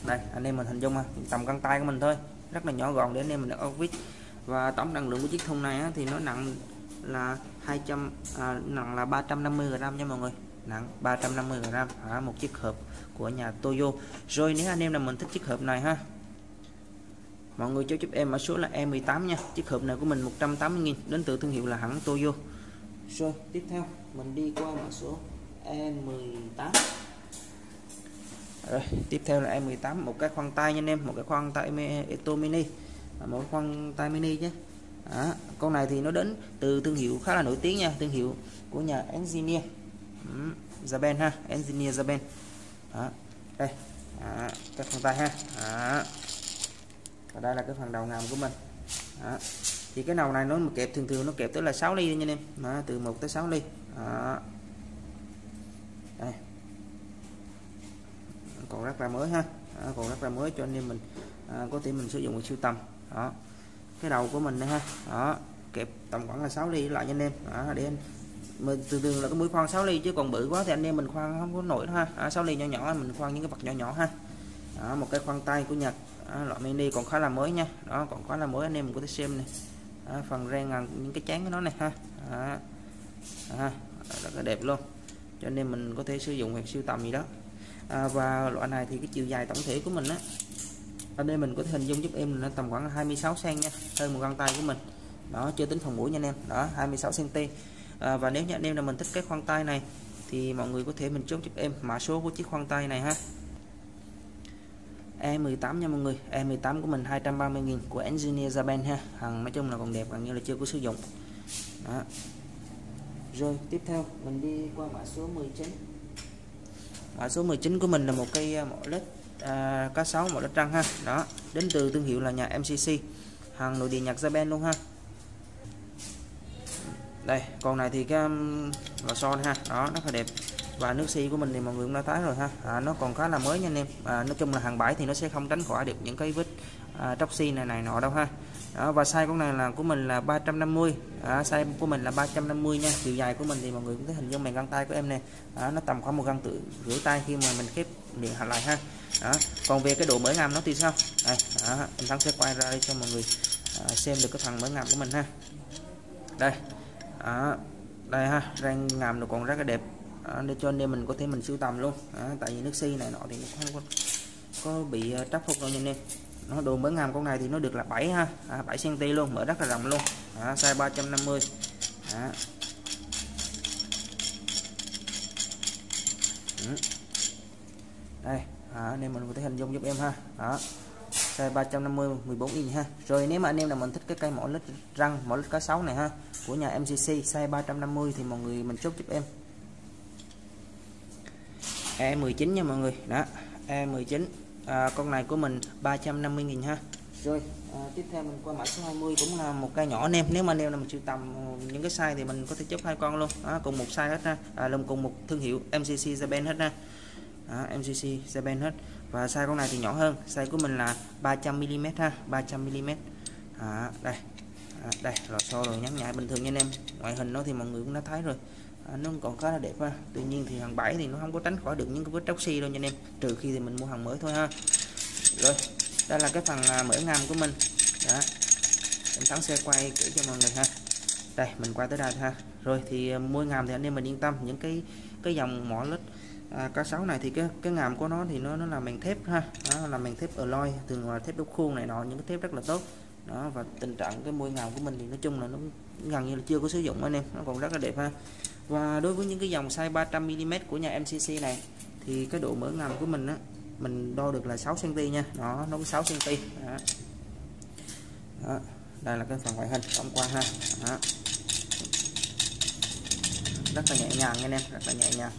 Đây anh em mình hình dung ha tầm găng tay của mình thôi. Rất là nhỏ gọn để anh em mình đựng ốc và tổng năng lượng của chiếc thùng này á, thì nó nặng là 200 à, nặng là 350 g nha mọi người. Nặng 350 g à, một chiếc hộp của nhà Toyo. Rồi nếu anh em là mình thích chiếc hộp này ha mọi người cho giúp em mã số là E18 nha chiếc hộp này của mình 180.000 đến từ thương hiệu là hãng Toyo rồi tiếp theo mình đi qua mã số E18 rồi tiếp theo là E18 một cái khoang tay nha anh em một cái khoang tay Eto Mini một cái khoang tay mini chứ đó. con này thì nó đến từ thương hiệu khá là nổi tiếng nha thương hiệu của nhà Engineer ừ. Japan ha Engineer Japan đó. đây à, cái khoang tay ha đó và đây là cái phần đầu ngàm của mình. Đó. thì cái đầu này nó kẹp thường thường nó kẹp tới là 6 ly nha anh em. Đó. từ 1 tới 6 ly. Đó. đây. Còn rất là mới ha. Đó. còn rất là mới cho anh em mình à, có thể mình sử dụng siêu tầm. Đó. Cái đầu của mình này ha. Đó. Kẹp tầm khoảng là 6 ly lại cho anh em. Đó, để anh mình thường thường là cái mũi khoan 6 ly chứ còn bự quá thì anh em mình khoan không có nổi ha. À, 6 ly nhỏ nhỏ mình khoan những cái vật nhỏ nhỏ ha. Đó, một cái khoan tay của Nhật đó, loại mini còn khá là mới nha. Đó còn khá là mới anh em mình có thể xem này đó, phần ren là những cái chán của nó này ha. Đó. Đó, rất là đẹp luôn. Cho nên mình có thể sử dụng hoặc siêu tầm gì đó. À, và loại này thì cái chiều dài tổng thể của mình á ở đây mình có thể hình dung giúp em là tầm khoảng 26 cm nha hơn một găng tay của mình. Đó chưa tính phần mũi nha anh em. Đó 26 cm à, và nếu như anh em là mình thích cái khoang tay này thì mọi người có thể mình chốt giúp em mã số của chiếc khoang tay này ha. E18 nha mọi người. E18 của mình 230.000 của Engineer Japan ha. Hàng nói chung là còn đẹp gần như là chưa có sử dụng. Đó. rồi tiếp theo mình đi qua mã số 19 mã số 19 của mình là một cây à, mỏ lết à, cá sấu mỏ lết trăng ha. Đó đến từ thương hiệu là nhà MCC hàng nội địa Nhật Japan luôn ha. Đây con này thì cái um, lò xo ha. Đó rất là đẹp và nước xi của mình thì mọi người cũng đã thấy rồi ha. À, nó còn khá là mới nha anh em. À, nói chung là hàng bãi thì nó sẽ không tránh khỏi được những cái vết à, tróc xi này này nọ đâu ha. Đó, và size con này là của mình là 350 à, size của mình là 350 nha. Chiều dài của mình thì mọi người cũng thấy hình dung màn găng tay của em nè. À, nó tầm khoảng một găng tự rửa tay khi mà mình khép miệng lại ha. Đó còn về cái độ mở ngàm nó thì sao? À, đó, em thắng sẽ quay ra đây cho mọi người à, xem được cái phần mở ngàm của mình ha. Đây à, đây ha rang ngàm nó còn rất là đẹp à, để cho nên mình có thể mình sưu tầm luôn. À, tại vì nước xi này nọ thì không có có bị ờ, trắc phục đâu nha anh em. Nó đồ mới ngàm con này thì nó được là 7 ha. À, 7 cm luôn mở rất là rộng luôn. À, size 350 à. Ừ. đây à, anh em mình có thể hình dung giúp em ha. Đó size 350 14 inch ha. Rồi nếu mà anh em là mình thích cái cây mỏ lít răng mỏ lít cá sấu này ha của nhà MCC size 350 thì mọi người mình chốt giúp em. E19 nha mọi người. Đó E19 à, con này của mình 350.000 ha. Rồi à, tiếp theo mình qua mã số 20 cũng là một cây nhỏ anh em. Nếu mà anh em là mình sưu tầm những cái size thì mình có thể chốt hai con luôn. Đó, cùng một size hết ha. À, luôn cùng một thương hiệu MCC Japan hết ha. Đó, MCC Japan hết. Và size con này thì nhỏ hơn. Size của mình là 300mm ha 300mm à, đây. À, đây lò xo rồi nhắn nhại bình thường nha anh em. Ngoại hình nó thì mọi người cũng đã thấy rồi à, nó còn khá là đẹp ha. Tuy nhiên thì hàng bảy thì nó không có tránh khỏi được những cái vết tróc đâu nha anh em. Trừ khi thì mình mua hàng mới thôi ha. Rồi đây là cái phần à, mở ngàm của mình. Đó. Em thắng xe quay kỹ cho mọi người ha. Đây mình quay tới đây ha. Rồi thì à, mua ngàm thì anh em mình yên tâm. Những cái cái dòng mỏ lít à, cá sấu này thì cái cái ngàm của nó thì nó nó là màng thép ha. Nó là màng thép alloy thường là thép đúc khuôn này nọ những cái thép rất là tốt. Đó và tình trạng cái môi ngàm của mình thì nói chung là nó gần như là chưa có sử dụng anh em. Nó còn rất là đẹp ha và đối với những cái dòng size 300mm của nhà MCC này thì cái độ mở ngầm của mình á mình đo được là 6 cm nha đó nó có 6 cm đó. đó. đây là cái phần ngoại hình tổng quan ha đó. rất là nhẹ nhàng nha anh em rất là nhẹ nhàng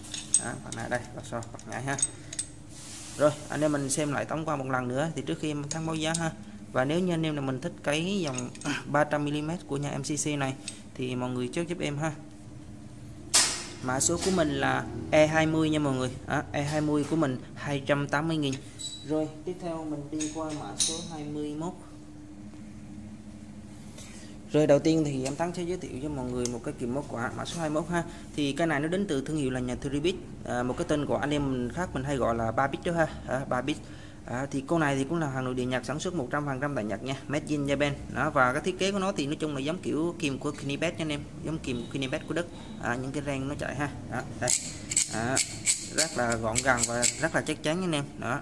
đó, phần này đây bật so bật ngại ha rồi anh em mình xem lại tổng quan một lần nữa thì trước khi em thắng báo giá ha và nếu như anh em là mình thích cái dòng 300mm của nhà MCC này thì mọi người chốt giúp em ha mã số của mình là E20 nha mọi người. À, E20 của mình 280.000 rồi tiếp theo mình đi qua mã số 21 rồi đầu tiên thì em Thắng sẽ giới thiệu cho mọi người một cái kìm mẫu quả mã số 21 ha. Thì cái này nó đến từ thương hiệu là nhà 3 à, một cái tên của anh em mình khác mình hay gọi là 3 bit đó ha. À, 3 bit à, thì con này thì cũng là hàng nội địa Nhật sản xuất 100% tại Nhật nha made in Japan. Đó và cái thiết kế của nó thì nói chung là giống kiểu kìm của Kinibet nha anh em giống kìm Kinibet của Đức. À, những cái ren nó chạy ha. Đó, đây. À, rất là gọn gàng và rất là chắc chắn nha anh em. Đó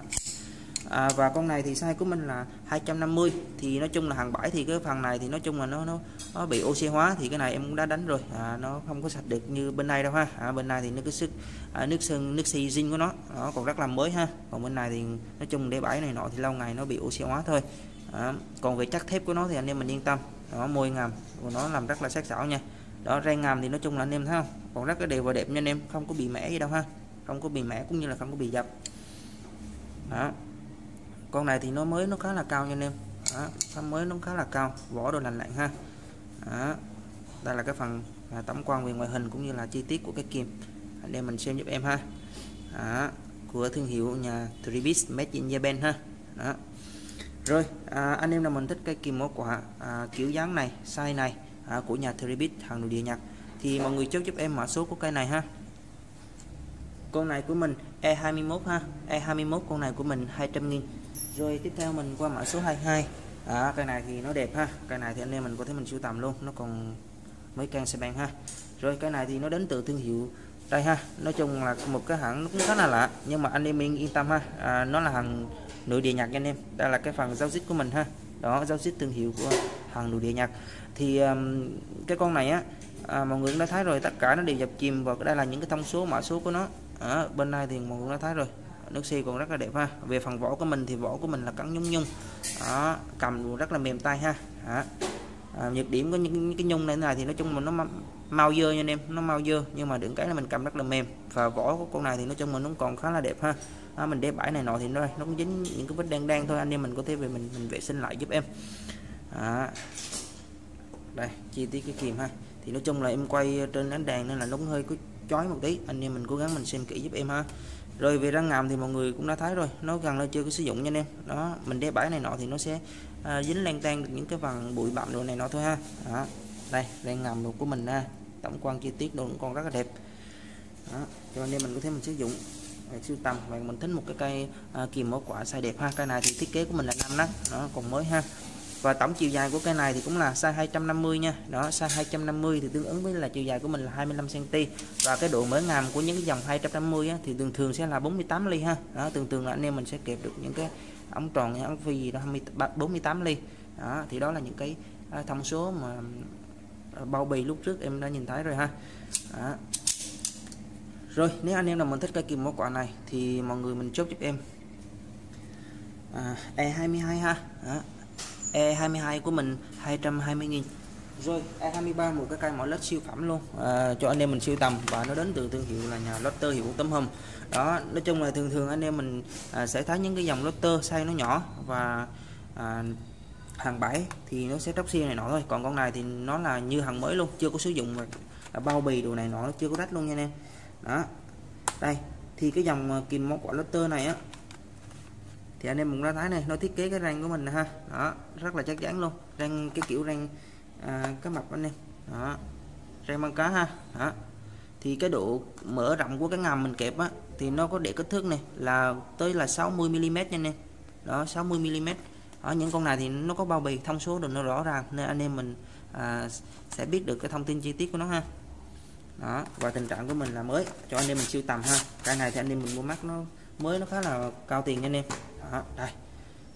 à, và con này thì size của mình là 250 thì nói chung là hàng bãi thì cái phần này thì nói chung là nó nó, nó bị oxy hóa thì cái này em cũng đã đánh rồi. À, nó không có sạch được như bên này đâu ha. À, bên này thì nó cái sức à, nước sơn nước xì zin của nó nó còn rất là mới ha. Còn bên này thì nói chung để bãi này nọ thì lâu ngày nó bị oxy hóa thôi. À, còn về chắc thép của nó thì anh em mình yên tâm. Nó môi ngầm của nó làm rất là sắc sảo nha. Đó ren ngầm thì nói chung là anh em thấy không? Còn rất là đều và đẹp nha anh em. Không có bị mẻ gì đâu ha. Không có bị mẻ cũng như là không có bị dập. Đó con này thì nó mới nó khá là cao nha anh em. Đó, mới nó khá là cao. Vỏ đồ lành lạnh ha. Đó. đây là cái phần à, tổng quan về ngoại hình cũng như là chi tiết của cái kim. Anh em mình xem giúp em ha. Đó. của thương hiệu nhà Tribis Made in Japan ha. Đó. rồi à, anh em nào mình thích cái kim mẫu quả à, kiểu dáng này size này à, của nhà Tribis hàng nội địa Nhật thì mọi người chốt giúp em mã số của cây này ha. Con này của mình E21 ha. E21 con này của mình 200 nghìn rồi tiếp theo mình qua mã số 22 à, cây này thì nó đẹp ha. Cây này thì anh em mình có thể mình sưu tầm luôn. Nó còn mấy can xe bàn ha. Rồi cái này thì nó đến từ thương hiệu đây ha. Nói chung là một cái hãng nó cũng khá là lạ nhưng mà anh em yên, yên tâm ha. À, nó là hàng nội địa nhật anh em. Đây là cái phần giao dịch của mình ha. Đó giao dịch thương hiệu của hàng nội địa nhật thì um, cái con này á à, mọi người cũng đã thấy rồi. Tất cả nó đều dập chìm và đây là những cái thông số mã số của nó. Ở bên này thì mọi người đã thấy rồi nước xi còn rất là đẹp ha. Về phần vỏ của mình thì vỏ của mình là cắn nhung nhung. Đó, cầm rất là mềm tay ha. Đó. À, nhược điểm của những, những cái nhung này, này thì nói chung là nó mau dơ nha anh em nó mau dơ. Nhưng mà đừng cái là mình cầm rất là mềm. Và vỏ của con này thì nói chung là nó còn khá là đẹp ha. À, mình để bãi này nọ thì nó nó cũng dính những cái vết đen đen thôi. Anh em mình có thể về mình mình vệ sinh lại giúp em. À. đây chi tiết cái kìm ha. Thì nói chung là em quay trên ánh đèn nên là nó cũng hơi có chói một tí. Anh em mình cố gắng mình xem kỹ giúp em ha rồi về răng ngàm thì mọi người cũng đã thấy rồi. Nó gần là chưa có sử dụng nha anh em. Đó mình đeo bãi này nọ thì nó sẽ à, dính lan tan được những cái phần bụi bặm đồ này nọ thôi ha. Đó. đây răng ngàm đồ của mình ha. Tổng quan chi tiết đồ cũng còn rất là đẹp. Đó. cho anh em mình có thể mình sử dụng. Siêu sưu tầm và mình thích một cái cây à, kìm mẫu quả xài đẹp ha. Cây này thì thiết kế của mình là năm nắng. Nó còn mới ha và tổng chiều dài của cây này thì cũng là size 250 nha. Đó size 250 thì tương ứng với là chiều dài của mình là 25 cm và cái độ mở ngàm của những cái dòng 250 á, thì thường thường sẽ là 48 ly ha. Đó thường thường là anh em mình sẽ kẹp được những cái ống tròn những ống phi gì đó 48 ly. Đó thì đó là những cái à, thông số mà à, bao bì lúc trước em đã nhìn thấy rồi ha. Đó. rồi nếu anh em nào mình thích cây kìm mẫu quả này thì mọi người mình chốt giúp em. À, E22 ha. Đó. E22 của mình 220.000 rồi E23 một cái cây mỏ lết siêu phẩm luôn. À, cho anh em mình siêu tầm và nó đến từ thương hiệu là nhà Lotter hiệu tấm hồng. Đó nói chung là thường thường anh em mình à, sẽ thấy những cái dòng Lotter size nó nhỏ và à, hàng bãi thì nó sẽ tróc xiên này nọ thôi. Còn con này thì nó là như hàng mới luôn chưa có sử dụng và à, bao bì đồ này nọ nó chưa có đắt luôn nha anh em. Đó. Đây thì cái dòng kìm móc quả Lotter này á thì anh em cũng đã thấy này nó thiết kế cái răng của mình ha. Đó rất là chắc chắn luôn. Răng cái kiểu răng à, cá mập anh em. Đó răng băng cá ha. Đó. Thì cái độ mở rộng của cái ngầm mình kẹp á thì nó có để kích thước này là tới là 60 mm nha anh em. Đó 60 mm ở những con này thì nó có bao bì thông số được nó rõ ràng nên anh em mình à, sẽ biết được cái thông tin chi tiết của nó ha. Đó và tình trạng của mình là mới cho anh em mình siêu tầm ha. Cái này thì anh em mình mua mắt nó mới nó khá là cao tiền nha anh em đó đây.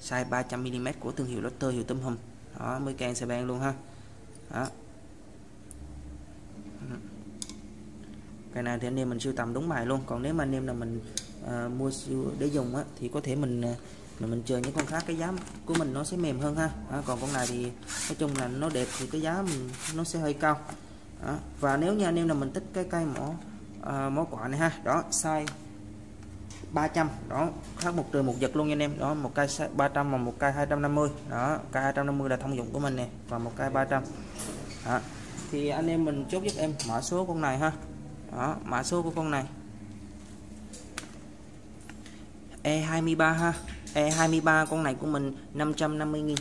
Size 300mm của thương hiệu Lotte hiệu tôm hùm đó mới can xe ban luôn ha. Đó. Ừ. Cái này thì anh em mình siêu tầm đúng bài luôn. Còn nếu mà anh em là mình uh, mua siêu để dùng á thì có thể mình uh, mình chờ những con khác cái giá của mình nó sẽ mềm hơn ha. Đó, còn con này thì nói chung là nó đẹp thì cái giá mình nó sẽ hơi cao. Đó. và nếu như anh em là mình thích cái cây mỏ uh, mỏ quả này ha. Đó size 300 đó khác một trừ một giật luôn nha anh em. Đó một cây 300 và một cây 250 đó cây 250 là thông dụng của mình nè và một cây 300 đó. thì anh em mình chốt giúp em mã số con này ha. Đó mã số của con này. E23 ha. E23 con này của mình 550.000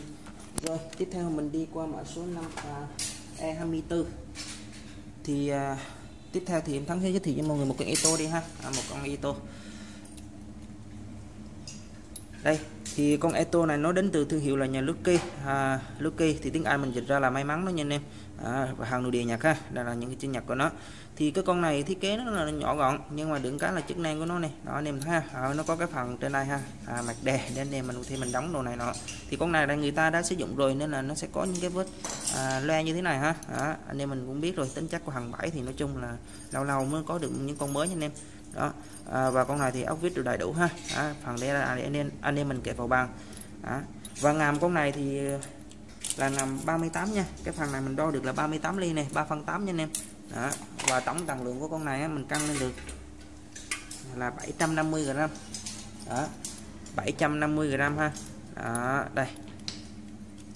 rồi tiếp theo mình đi qua mã số 5 à, E24 thì à, tiếp theo thì em thắng sẽ giới thiệu cho mọi người một con Eto đi ha. À, một con Eto đây thì con Eto này nó đến từ thương hiệu là nhà Lucky à, Lucky thì tiếng Anh mình dịch ra là may mắn đó nha anh em. À, và hàng nội địa Nhật ha đây là những cái chữ Nhật của nó. Thì cái con này thiết kế nó là nhỏ gọn nhưng mà đựng cái là chức năng của nó này đó anh em thấy ha à, nó có cái phần trên đây ha à, mặt đè để anh em mình thì mình đóng đồ này nọ. Thì con này là người ta đã sử dụng rồi nên là nó sẽ có những cái vết à, loe như thế này ha. À, anh em mình cũng biết rồi tính chất của hàng bảy thì nói chung là lâu lâu mới có được những con mới nha anh em đó. À, và con này thì ốc vít được đầy đủ ha. À, phần đây là anh em anh em mình kẹp vào bàn à, và ngàm con này thì là ngàm 38 nha. Cái phần này mình đo được là 38 ly này 3 phân 8 nha anh em. Đó. và tổng tầng lượng của con này mình cân lên được là 750 g đó. 750 g ha. Đó, đây.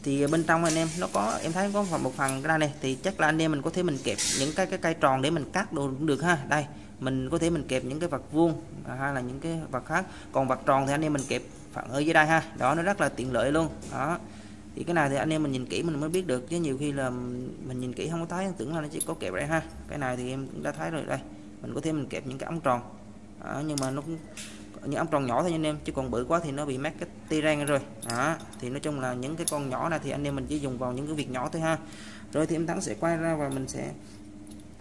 Thì bên trong anh em nó có em thấy có một phần ra này thì chắc là anh em mình có thể mình kẹp những cái cái cây tròn để mình cắt đồ cũng được ha. Đây mình có thể mình kẹp những cái vật vuông à, hay là những cái vật khác. Còn vật tròn thì anh em mình kẹp phần ở dưới đây ha. Đó nó rất là tiện lợi luôn. Đó. Thì cái này thì anh em mình nhìn kỹ mình mới biết được. Chứ nhiều khi là mình nhìn kỹ không có thấy tưởng là nó chỉ có kẹp đây ha. Cái này thì em cũng đã thấy rồi đây. Mình có thể mình kẹp những cái ống tròn. Đó, nhưng mà nó cũng những ống tròn nhỏ thôi anh em. Chứ còn bự quá thì nó bị mát cái ti rang rồi. Đó thì nói chung là những cái con nhỏ này thì anh em mình chỉ dùng vào những cái việc nhỏ thôi ha. Rồi thì em thắng sẽ quay ra và mình sẽ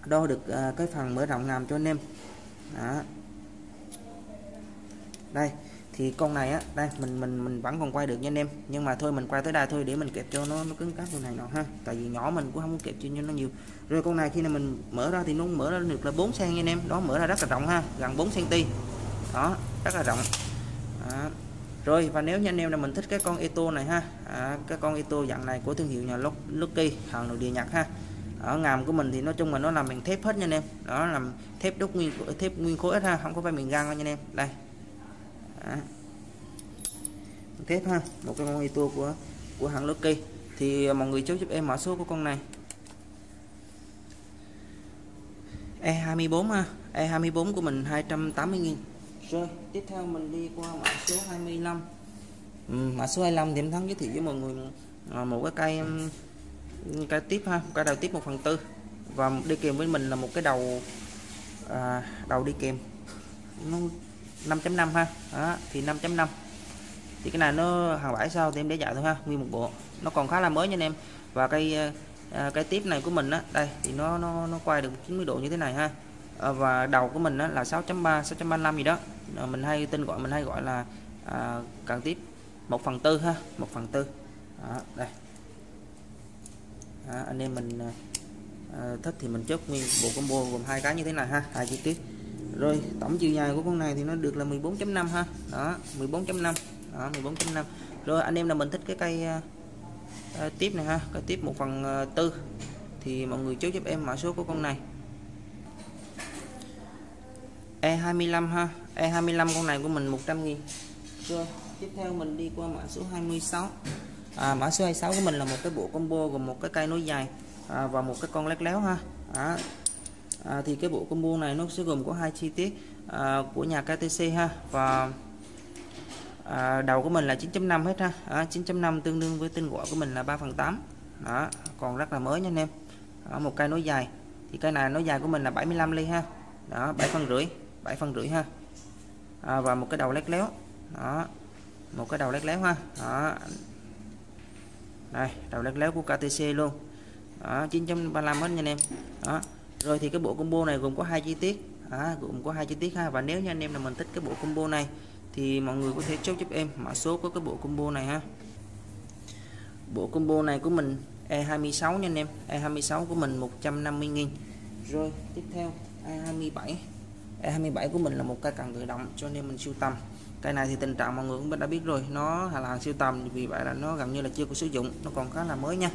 đo được uh, cái phần mở rộng ngàm cho anh em. Đó. Đây thì con này á đây mình mình mình vẫn còn quay được nha anh em. Nhưng mà thôi mình quay tới đây thôi để mình kẹp cho nó nó cứng cáp như này nọ ha. Tại vì nhỏ mình cũng không kẹp cho nó nhiều. Rồi con này khi nào mình mở ra thì nó mở ra được là 4 cm nha anh em. Đó mở ra rất là rộng ha gần 4 cm. Đó rất là rộng. Đó. rồi và nếu như anh em là mình thích cái con Eto này ha à, cái con Eto dạng này của thương hiệu nhà Lucky hàng nội địa Nhật ha ở ngàm của mình thì nói chung là nó làm bằng thép hết nha anh em. Đó làm thép đúc nguyên thép nguyên khối hết ha không có phải miền găng nha anh em. Đây. Đó. thép ha một cái con Ito của của hãng Lucky. Thì mọi người chốt giúp em mã số của con này. E24 ha E24 của mình 280.000 rồi tiếp theo mình đi qua mã số 25 ừ, mã số 25 thì em thắng giới thiệu với mọi người à, một cái cây um, cái tiếp ha cái đầu tiếp 1 phần tư. Và đi kèm với mình là một cái đầu à, đầu đi kèm. Nó 5.5 ha đó, thì 5.5 thì cái này nó hàng bãi sau thì em để dạy thôi ha nguyên một bộ. Nó còn khá là mới nha anh em. Và cây à, cái tiếp này của mình á đây thì nó nó nó quay được 90 độ như thế này ha. À, và đầu của mình á, là 6.3 6.35 gì đó. À, mình hay tên gọi mình hay gọi là à, càng tiếp 1 phần tư ha 1 phần tư. Đó, đây đó, anh em mình à, thích thì mình chốt nguyên bộ combo gồm hai cái như thế này ha hai chi tiết. Rồi tổng chiều dài của con này thì nó được là 14.5 ha. Đó 14.5 đó 14.5 rồi anh em là mình thích cái cây à, tiếp này ha cái tiếp một phần à, tư thì mọi người chốt giúp em mã số của con này. E25 ha E25 con này của mình 100 nghìn. Rồi tiếp theo mình đi qua mã số 26 à, mã số 26 của mình là một cái bộ combo gồm một cái cây nối dài à, và một cái con lét léo ha. À, à, thì cái bộ combo này nó sẽ gồm có hai chi tiết à, của nhà KTC ha và à, đầu của mình là 9.5 hết ha. À, 9.5 tương đương với tên gọi của mình là 3 phần 8 đó còn rất là mới nha anh em. Đó, một cây nối dài. Thì cây này nối dài của mình là 75 ly ha. Đó 7 phần rưỡi 7 phần rưỡi ha. À, và một cái đầu lét léo. Đó một cái đầu lét léo ha. Đó đây đầu lắc léo của KTC luôn. Đó 9.35 hết nha anh em. Đó rồi thì cái bộ combo này gồm có hai chi tiết. À, gồm có hai chi tiết ha. Và nếu như anh em là mình thích cái bộ combo này thì mọi người có thể chốt giúp em mã số của cái bộ combo này ha. Bộ combo này của mình E26 nha anh em. E26 của mình 150.000 rồi tiếp theo E27 E27 của mình là một cây cần tự động cho nên mình sưu tầm cây này thì tình trạng mọi người cũng đã biết rồi. Nó là hàng siêu tầm vì vậy là nó gần như là chưa có sử dụng. Nó còn khá là mới nha.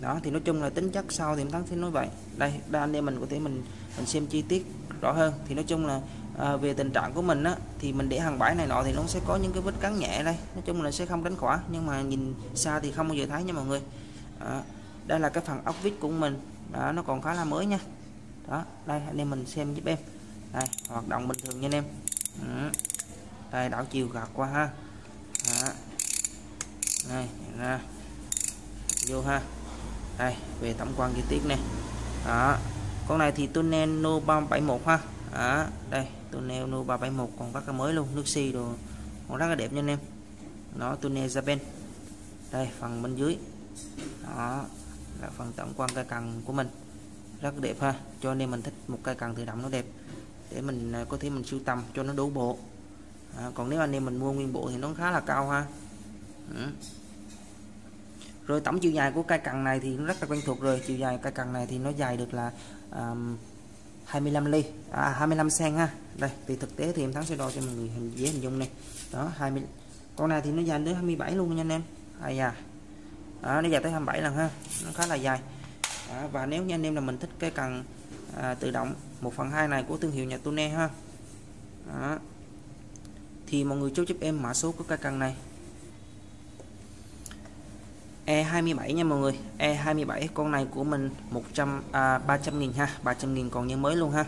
Đó thì nói chung là tính chất sau thì em thắng sẽ nói vậy. Đây đây anh em mình có thể mình mình xem chi tiết rõ hơn. Thì nói chung là à, về tình trạng của mình á thì mình để hàng bãi này nọ thì nó sẽ có những cái vết cắn nhẹ đây. Nói chung là sẽ không đánh khỏa nhưng mà nhìn xa thì không bao giờ thấy nha mọi người. À, đây là cái phần ốc vít của mình. Đó, nó còn khá là mới nha. Đó đây anh em mình xem giúp em. Đây hoạt động bình thường nha anh em. Ừ đây, đảo chiều gạt qua ha. Đó. đây ra. Vô ha. Đây, về tổng quan chi tiết này đó. Con này thì tunnel no 371 ha. Đó. Đây, tunnel no 371 còn rất là mới luôn, nước xi đồ. Còn rất là đẹp nha anh em. Nó tunnel Japan. Đây, phần bên dưới. Đó, là phần tổng quan cây cần của mình. Rất đẹp ha. Cho nên mình thích một cây cần tự động nó đẹp. Để mình à, có thể mình sưu tầm cho nó đủ bộ à, còn nếu anh em mình mua nguyên bộ thì nó khá là cao ha. Ừ. Rồi tổng chiều dài của cây cần này thì nó rất là quen thuộc rồi. Chiều dài cây cần này thì nó dài được là um, 25 ly à, 25 cm ha. Đây thì thực tế thì em thắng sẽ đo cho mọi người hình dễ hình dung này. Đó 20 con này thì nó dài đến 27 luôn nha anh em. Ai à đó, nó dài tới 27 lần ha. Nó khá là dài. À, và nếu như anh em là mình thích cái cần à, tự động 1 phần 2 này của thương hiệu nhà Tune ha. Đó thì mọi người chốt giúp em mã số của cây cần này. E27 nha mọi người. E27 con này của mình 100 à, 300 nghìn ha 300 nghìn còn như mới luôn ha.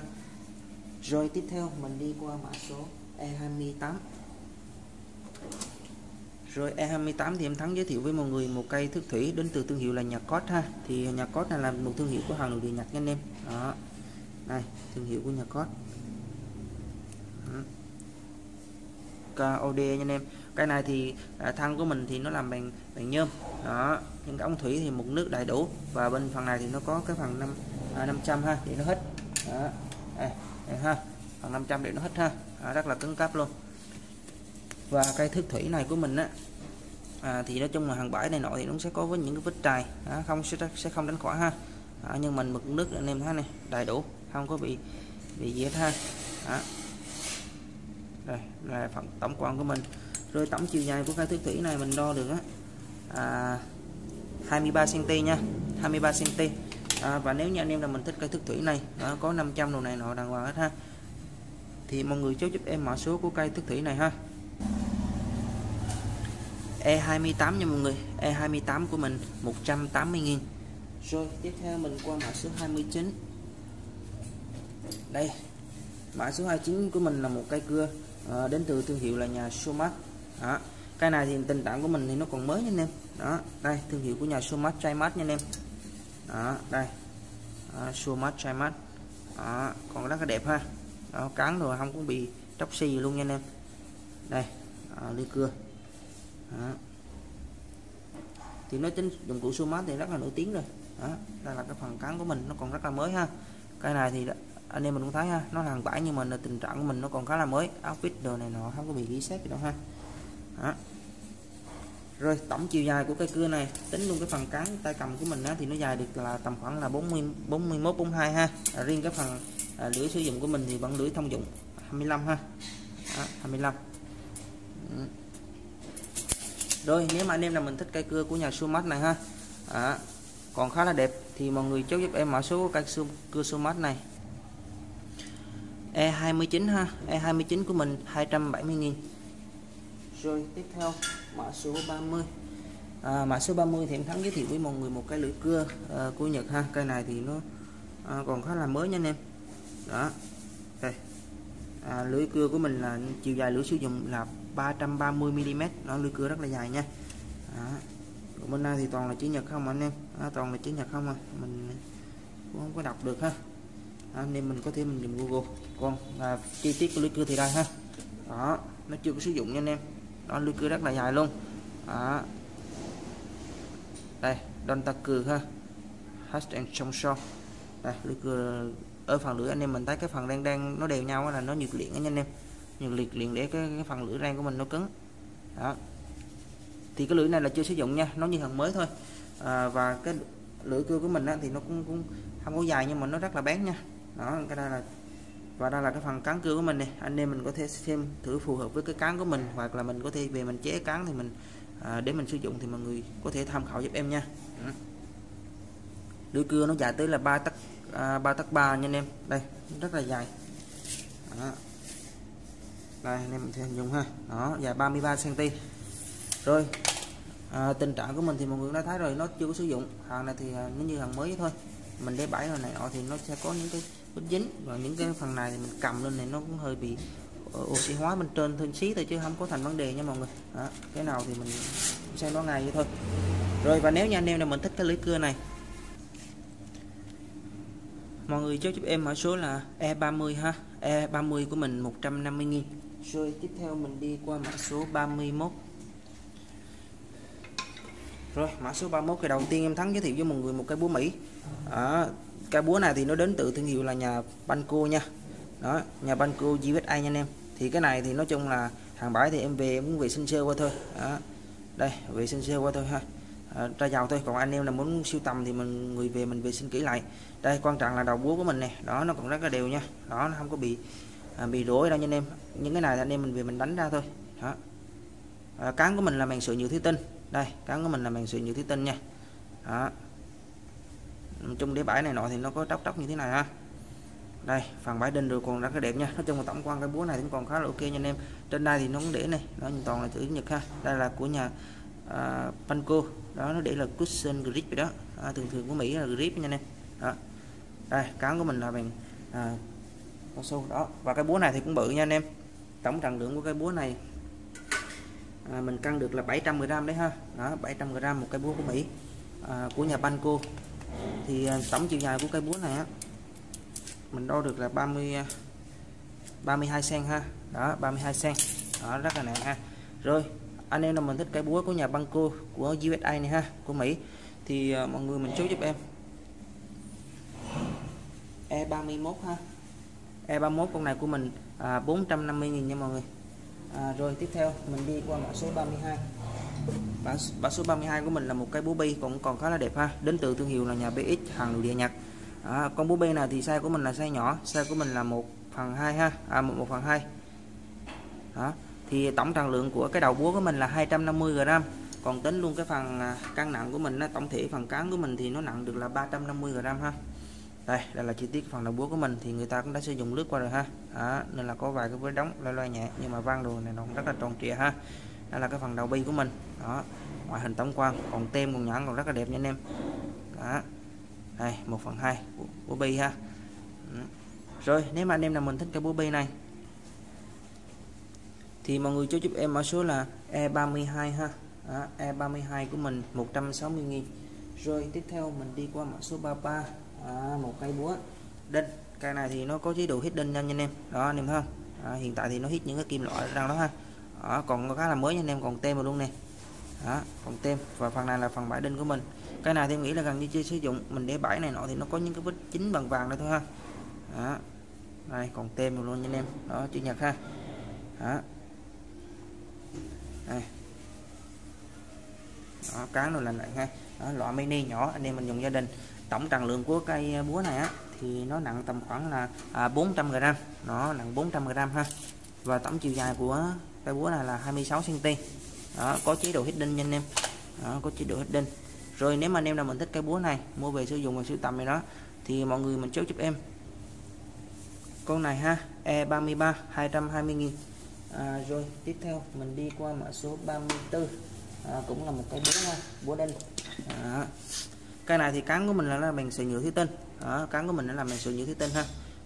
Rồi tiếp theo mình đi qua mã số E28 rồi E28 thì em thắng giới thiệu với mọi người một cây thước thủy đến từ thương hiệu là nhà Cốt ha. Thì nhà Cốt này là một thương hiệu của hàng nội địa Nhật nha anh em. Đó. Đây thương hiệu của nhà Cốt KOD nha anh em. Cái này thì à, thân của mình thì nó làm bằng bằng nhôm. Đó những cái ống thủy thì mực nước đầy đủ. Và bên phần này thì nó có cái phần 5 à, 500 ha để nó hít đó đây, đây ha phần 500 để nó hít ha. À, rất là cứng cáp luôn. Và cây thước thủy này của mình á à, thì nói chung là hàng bãi này nọ thì nó sẽ có với những cái vết trài đó, không sẽ sẽ không đánh khỏa ha. Đó, nhưng mình mực nước anh em thấy này đầy đủ không có bị bị gì hết ha đó đây là phần tổng quan của mình. Rồi tổng chiều dài của cây thước thủy này mình đo được á à, 23 cm nha 23 cm à, và nếu như anh em là mình thích cây thước thủy này đó, có 500 đồ này nọ đàng hoàng hết ha. Thì mọi người chốt giúp em mã số của cây thước thủy này ha. E28 nha mọi người E28 của mình 180.000 rồi tiếp theo mình qua mã số 29 đây mã số 29 của mình là một cây cưa à, đến từ thương hiệu là nhà Somat đó. Cái này thì tình trạng của mình thì nó còn mới nha anh em. Đó đây thương hiệu của nhà Somat Chaimat nha anh em. Đó đây. Somat Chaimat đó còn rất là đẹp ha. Đó, cán rồi không cũng bị tróc xì luôn nha anh em. Đây à, cưa. Đó. thì nói tính dụng cụ Sumat thì rất là nổi tiếng rồi. Đó đây là cái phần cán của mình nó còn rất là mới ha. Cái này thì anh em mình cũng thấy ha nó hàng bãi nhưng mà tình trạng của mình nó còn khá là mới. Outfit đồ này nọ không có bị ghi xét gì đâu ha. Đó. rồi tổng chiều dài của cây cưa này tính luôn cái phần cán tay cầm của mình á, thì nó dài được là tầm khoảng là 40 41 42 ha. À, riêng cái phần à, lưỡi sử dụng của mình thì vẫn lưỡi thông dụng 25 ha. Đó, 25 ừ. rồi nếu mà anh em là mình thích cây cưa của nhà Sumat này ha. À, còn khá là đẹp thì mọi người chốt giúp em mã số cây cưa Sumat này. E29 ha. E29 của mình 270.000 rồi tiếp theo mã số 30 à, mã số 30 thì em thắng giới thiệu với mọi người một cái lưỡi cưa à, của Nhật ha. Cây này thì nó à, còn khá là mới nha anh em. Đó. Đây à, lưỡi cưa của mình là chiều dài lưỡi sử dụng là 330 mm nó lưỡi cưa rất là dài nha. Đó. Còn bên này thì toàn là chữ nhật không anh em? À, toàn là chữ nhật không à. Mình cũng không có đọc được ha. À, anh em mình có thể mình dùng Google. Còn là chi tiết của lưới cưa thì đây ha. Đó nó chưa có sử dụng nha anh em. Đó lưới cưa rất là dài luôn. Đó. đây Donta cưa ha. Hash and song song đây lưới cưa ở phần lưỡi anh em mình thấy cái phần đang đang nó đều nhau là nó nhiệt luyện anh em. Nhiệt liệt liền để cái, cái phần lưỡi rang của mình nó cứng. Đó. Thì cái lưỡi này là chưa sử dụng nha nó như hàng mới thôi. À, và cái lưỡi cưa của mình á, thì nó cũng cũng không có dài nhưng mà nó rất là bén nha đó cái đây là và đây là cái phần cán cưa của mình này anh em mình có thể xem thử phù hợp với cái cán của mình hoặc là mình có thể về mình chế cán thì mình à, để mình sử dụng thì mọi người có thể tham khảo giúp em nha. Lưỡi cưa nó dài tới là ba tấc à, ba tấc ba nha anh em. Đây rất là dài. Đó. đây anh em mình dùng ha. Đó dài 33 cm rồi à, tình trạng của mình thì mọi người đã thấy rồi nó chưa có sử dụng. Hàng này thì à, nó như hàng mới thôi. Mình để bãi rồi này nọ thì nó sẽ có những cái vết dính. Và những cái phần này mình cầm lên này nó cũng hơi bị ờ, oxy hóa bên trên thân xí thôi chứ không có thành vấn đề nha mọi người. Đó, cái nào thì mình xem nó ngay vậy thôi. Rồi và nếu như anh em nào mình thích cái lưới cưa này mọi người cho giúp em mã số là E30 ha. E30 của mình 150 000 rồi tiếp theo mình đi qua mã số 31 rồi mã số 31 cái đầu tiên em thắng giới thiệu với mọi người một cái búa Mỹ. Đó, cái búa này thì nó đến từ thương hiệu là nhà Banco nha. Đó nhà Banco USA nha anh em. Thì cái này thì nói chung là hàng bãi thì em về em muốn vệ sinh sơ qua thôi. Đó. đây vệ sinh sơ qua thôi ha. À, ra giàu thôi. Còn anh em là muốn siêu tầm thì mình người về mình vệ sinh kỹ lại. Đây quan trọng là đầu búa của mình nè. Đó nó còn rất là đều nha. Đó nó không có bị à, bị rối đâu nha anh em. Những cái này anh em mình về mình đánh ra thôi. Đó. À, cán của mình là màng sợi nhựa thủy tinh. Đây cán của mình là màng sợi nhựa thủy tinh nha. Đó chung đế bãi này nọ thì nó có tróc tróc như thế này ha. Đây phần bãi đinh rồi còn rất là đẹp nha. Nói chung là tổng quan cái búa này cũng còn khá là ok nha anh em. Trên đây thì nó cũng để này nó toàn là chữ nhật ha. Đây là của nhà à, uh, Panco đó nó để là cushion grip vậy đó. À, thường thường của Mỹ là grip nha anh em. Đó. Đây cán của mình là bằng à, cao su. Đó và cái búa này thì cũng bự nha anh em. Tổng trọng lượng của cái búa này à, mình cân được là 700g đấy ha. Đó 700g một cái búa của Mỹ. À, của nhà banco thì à, tổng chiều dài của cây búa này á mình đo được là 30 32 cm ha. Đó 32 cm đó rất là nặng ha. Rồi anh em nào mình thích cây búa của nhà Banco của USA này ha của Mỹ thì uh, mọi người mình chú giúp em. E31 ha. E31 con này của mình à, 450 000 nha mọi người. À, rồi tiếp theo mình đi qua mã số 32 Bản, mã số 32 của mình là một cái búa bi cũng còn khá là đẹp ha. Đến từ thương hiệu là nhà BX hàng nội địa Nhật. À, con búa bi này thì size của mình là size nhỏ size của mình là một phần 2 ha. À, một, một phần 2 à, thì tổng trọng lượng của cái đầu búa của mình là 250 g còn tính luôn cái phần à, cân nặng của mình nó tổng thể phần cán của mình thì nó nặng được là 350 g ha. Đây đây là chi tiết phần đầu búa của mình thì người ta cũng đã sử dụng lướt qua rồi ha. À, nên là có vài cái vết đóng loay loay nhẹ nhưng mà vang đồ này nó rất là tròn trịa ha đó là cái phần đầu bi của mình. Đó ngoại hình tổng quan còn tem còn nhãn còn rất là đẹp nha anh em. Đó đây một phần hai của, của bi ha. Ừ. Rồi nếu mà anh em nào mình thích cái búa bi này thì mọi người cho giúp em mã số là E32 ha. Đó, E32 của mình 160 nghìn. Rồi tiếp theo mình đi qua mã số 33 à, một cây búa. Đinh. Cây này thì nó có chế độ hidden nha anh em. Đó anh em thấy không? À, hiện tại thì nó hít những cái kim loại đang đó ha đó, còn khá là mới nha anh em còn tem luôn nè. Đó, còn tem và phần này là phần bãi đinh của mình. Cái này thì em nghĩ là gần như chưa sử dụng mình để bãi này nọ thì nó có những cái vết chính bằng vàng đây thôi ha. Đó. đây còn tem luôn nha anh em. Đó chữ nhật ha. Đó. đây. Đó, cán rồi lành lại ha đó, loại mini nhỏ anh em mình dùng gia đình. Tổng trọng lượng của cây à, búa này á thì nó nặng tầm khoảng là à, 400 g nó nặng 400 g ha. Và tổng chiều dài của cái búa này là 26 cm đó có chế độ hidden nha anh em. Đó, có chế độ hidden. Rồi nếu mà anh em nào mình thích cây búa này mua về sử dụng và sưu tầm này đó thì mọi người mình chốt giúp em. Con này ha E33 220 nghìn. À, rồi tiếp theo mình đi qua mã số 34 à, cũng là một cái búa ha búa đinh à, cái này thì cán của mình là, là bằng sợi nhựa thủy tinh. Đó, cán của mình là bằng sợi nhựa thủy tinh ha.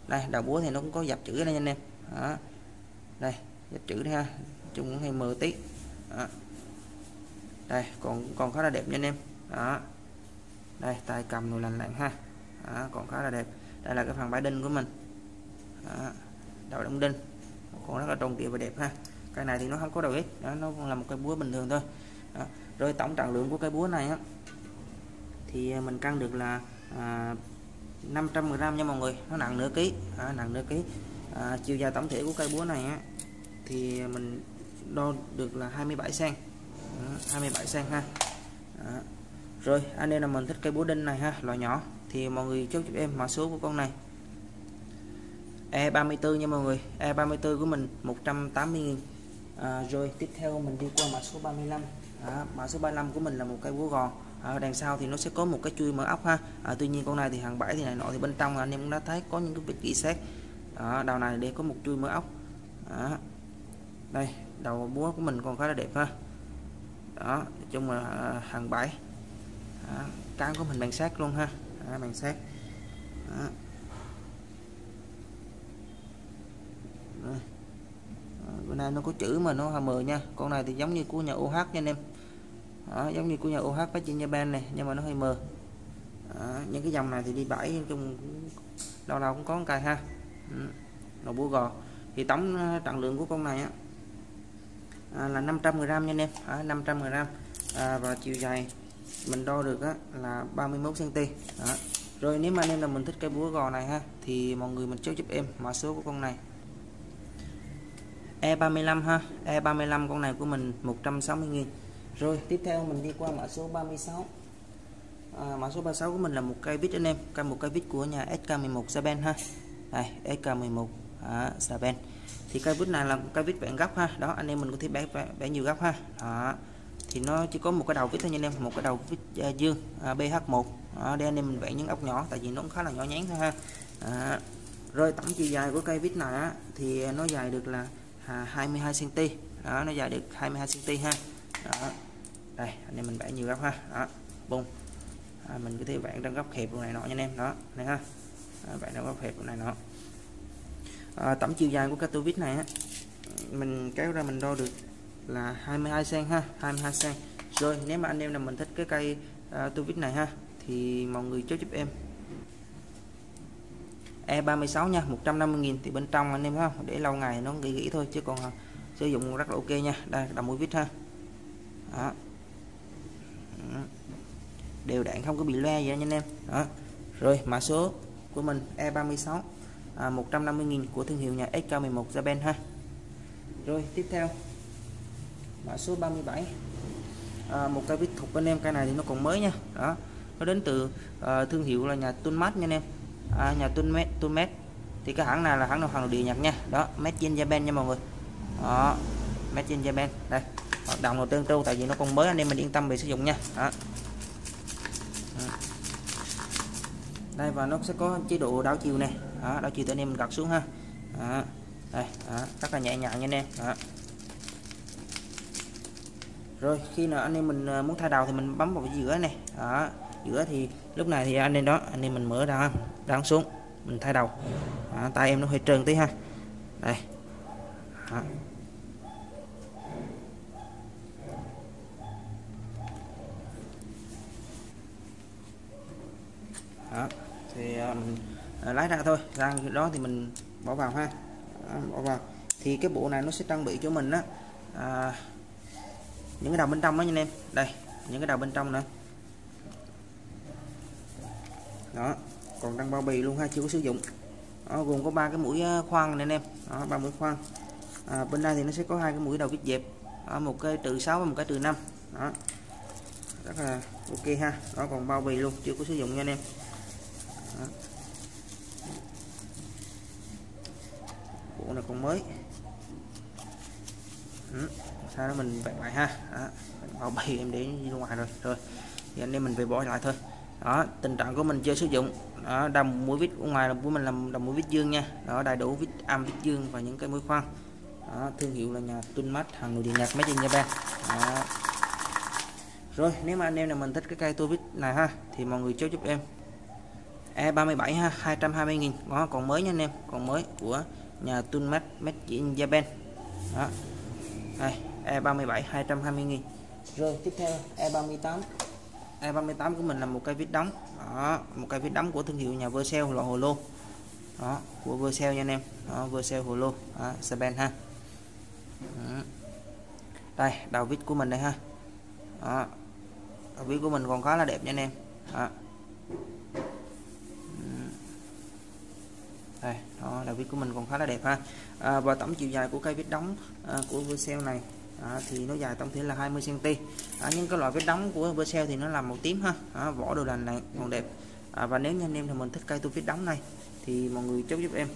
Đây đầu búa thì nó cũng có dập chữ đây anh em. Đó. đây dập chữ đây ha. Chung cũng hay mờ tí. Đó. đây còn còn khá là đẹp nha anh em. Đó. Đây tay cầm rồi lành lặn ha. Đó, còn khá là đẹp. Đây là cái phần bãi đinh của mình. Đó. đầu đóng đinh. Còn rất là tròn trịa và đẹp ha. Cái này thì nó không có đầu ít. Đó, nó là một cái búa bình thường thôi. Đó. rồi tổng trọng lượng của cái búa này á thì à, mình cân được là à, 500g nha mọi người. Nó nặng nửa ký. À, nặng nửa ký. À, chiều dài tổng thể của cây búa này á, thì mình đo được là 27 cm 27 cm ha. Đó. rồi anh em là mình thích cây búa đinh này ha loại nhỏ thì mọi người chốt giúp em mã số của con này. E34 nha mọi người E34 của mình 180.000 à, rồi tiếp theo mình đi qua mã số 35 à, mã số 35 của mình là một cây búa gòn. À, đằng sau thì nó sẽ có một cái chui mở ốc ha. À, tuy nhiên con này thì hàng bãi thì này nọ thì bên trong anh em cũng đã thấy có những cái vết kỹ xét đó, đầu này để có một chui mở ốc. Đó đây đầu búa của mình còn khá là đẹp ha. Đó nói chung là à, hàng bảy, đó, cán của mình bằng sát luôn ha. Đó, bằng sát đó. Đó. bữa nay nó có chữ mà nó mờ nha. Con này thì giống như của nhà OH nha anh em. Đó, giống như của nhà OH phát trên Japan này nhưng mà nó hơi mờ. Đó, những cái dòng này thì đi bãi chung lâu lâu cũng có một cây ha. Ừ, đầu búa gò. Thì tổng à, trọng lượng của con này á, à, là 500 g nha anh em. À, 500 g à, và chiều dài mình đo được á, là 31 cm đó. rồi nếu mà anh em là mình thích cái búa gò này ha thì mọi người mình chốt giúp em mã số của con này. E35 ha. E35 con này của mình 160 000 rồi tiếp theo mình đi qua mã số 36 à, mã số 36 của mình là một cây vít anh em cây một cây vít của nhà SK11 Saben ha. Đây SK11 à, Saben thì cây vít này là cây vít vẹn góc ha. Đó anh em mình có thể bẻ, bẻ, bẻ nhiều góc ha. Đó. thì nó chỉ có một cái đầu vít thôi nha anh em. Một cái đầu vít uh, à, dương à, uh, BH1 đó, để anh em mình vẽ những ốc nhỏ tại vì nó cũng khá là nhỏ nhắn thôi ha. Đó. rồi tổng chiều dài của cây vít này á, thì nó dài được là à, 22 cm đó nó dài được 22 cm ha. Đó. Đây anh em mình vẽ nhiều góc ha. Đó. Bung à, mình có thể vẽ trong góc hẹp này nọ nha anh em. Đó này ha. À, vẽ trong góc hẹp này nọ à, tổng chiều dài của cái tua vít này á mình kéo ra mình đo được là 22 cm ha 22 cm rồi nếu mà anh em là mình thích cái cây ờ, à, tua vít này ha thì mọi người chốt giúp em. E36 nha 150.000 thì bên trong anh em ha để lâu ngày nó nghỉ nghỉ thôi chứ còn uh, sử dụng rất là ok nha. Đây là mũi vít ha. Đó. Đều đạn không có bị loe gì nha anh em. Đó. Rồi mã số của mình E36 à, 150.000 của thương hiệu nhà SK11 Japan ha. Rồi tiếp theo. Mã số 37 à, một cái vít thục anh em cái này thì nó còn mới nha. Đó nó đến từ à, thương hiệu là nhà Tunmat nha anh em. À, nhà Tunmet Tunmet thì cái hãng này là hãng nào hàng nội địa Nhật nha. Đó Made in Japan nha mọi người. Đó Made in Japan. Đây hoạt động đầu tương trâu tại vì nó còn mới anh em mình yên tâm về sử dụng nha. Đó. đây và nó sẽ có chế độ đảo chiều này đó, đó chỉ anh em mình gạt xuống ha đó. đây đó. rất là nhẹ nhàng nha anh em đó. rồi khi nào anh em mình ờ, muốn thay đầu thì mình bấm vào cái giữa này đó giữa thì lúc này thì anh em đó anh em mình mở ra đang xuống mình thay đầu đó, tay em nó hơi trơn tí ha đây đó. đó thì ờ, mình Ờ, lái ra thôi. Ra đó thì mình bỏ vào ha. Đó, bỏ vào. Thì cái bộ này nó sẽ trang bị cho mình á à, những cái đầu bên trong đó nha anh em. Đây những cái đầu bên trong nữa. Đó còn đang bao bì luôn ha chưa có sử dụng. Đó, gồm có ba cái mũi à, khoan này anh em. Đó ba mũi khoan à, bên đây thì nó sẽ có hai cái mũi đầu vít dẹp. Đó, một cái trừ 6 và một cái trừ 5 đó rất là ok ha. Đó còn bao bì luôn chưa có sử dụng nha anh em. Đó. Bộ này mới. Ừ. sao đó mình vẹn lại ha. Đó. bao bì em để đi ra ngoài rồi. Rồi thì anh em mình về bỏ lại thôi. Đó tình trạng của mình chưa sử dụng đó đầm mũi vít ở ngoài là của mình làm đầm mũi vít dương nha. Đó đầy đủ vít âm vít dương và những cái mũi khoan đó, thương hiệu là nhà Tunmat hàng nội địa Nhật Made in Japan. Đó. rồi nếu mà anh em nào mình thích cái cây tua vít này ha thì mọi người chốt giúp em. E37 ha 220 nghìn. Đó còn mới nha anh em còn mới của nhà Tunmax, Made in Japan đó. Đây E37 220 nghìn. Rồi tiếp theo E38. E38 của mình là một cây vít đóng. Đó một cây vít đóng của thương hiệu nhà Vercel loại hồ lô. Đó của Vercel nha anh em. Đó Vercel hồ lô. Đó, Saben ha. Đó. đây đầu vít của mình đây ha. Đó. đầu vít của mình còn khá là đẹp nha anh em. Đó. đây đó là vít của mình còn khá là đẹp ha. À, và tổng chiều dài của cây vít đóng à, của Vercel này à, thì nó dài tổng thể là 20 cm à, nhưng cái loại vít đóng của Vercel thì nó làm màu tím ha. À, vỏ đồ lành này còn đẹp. À, và nếu như anh em thì mình thích cây tu vít đóng này thì mọi người chốt giúp em.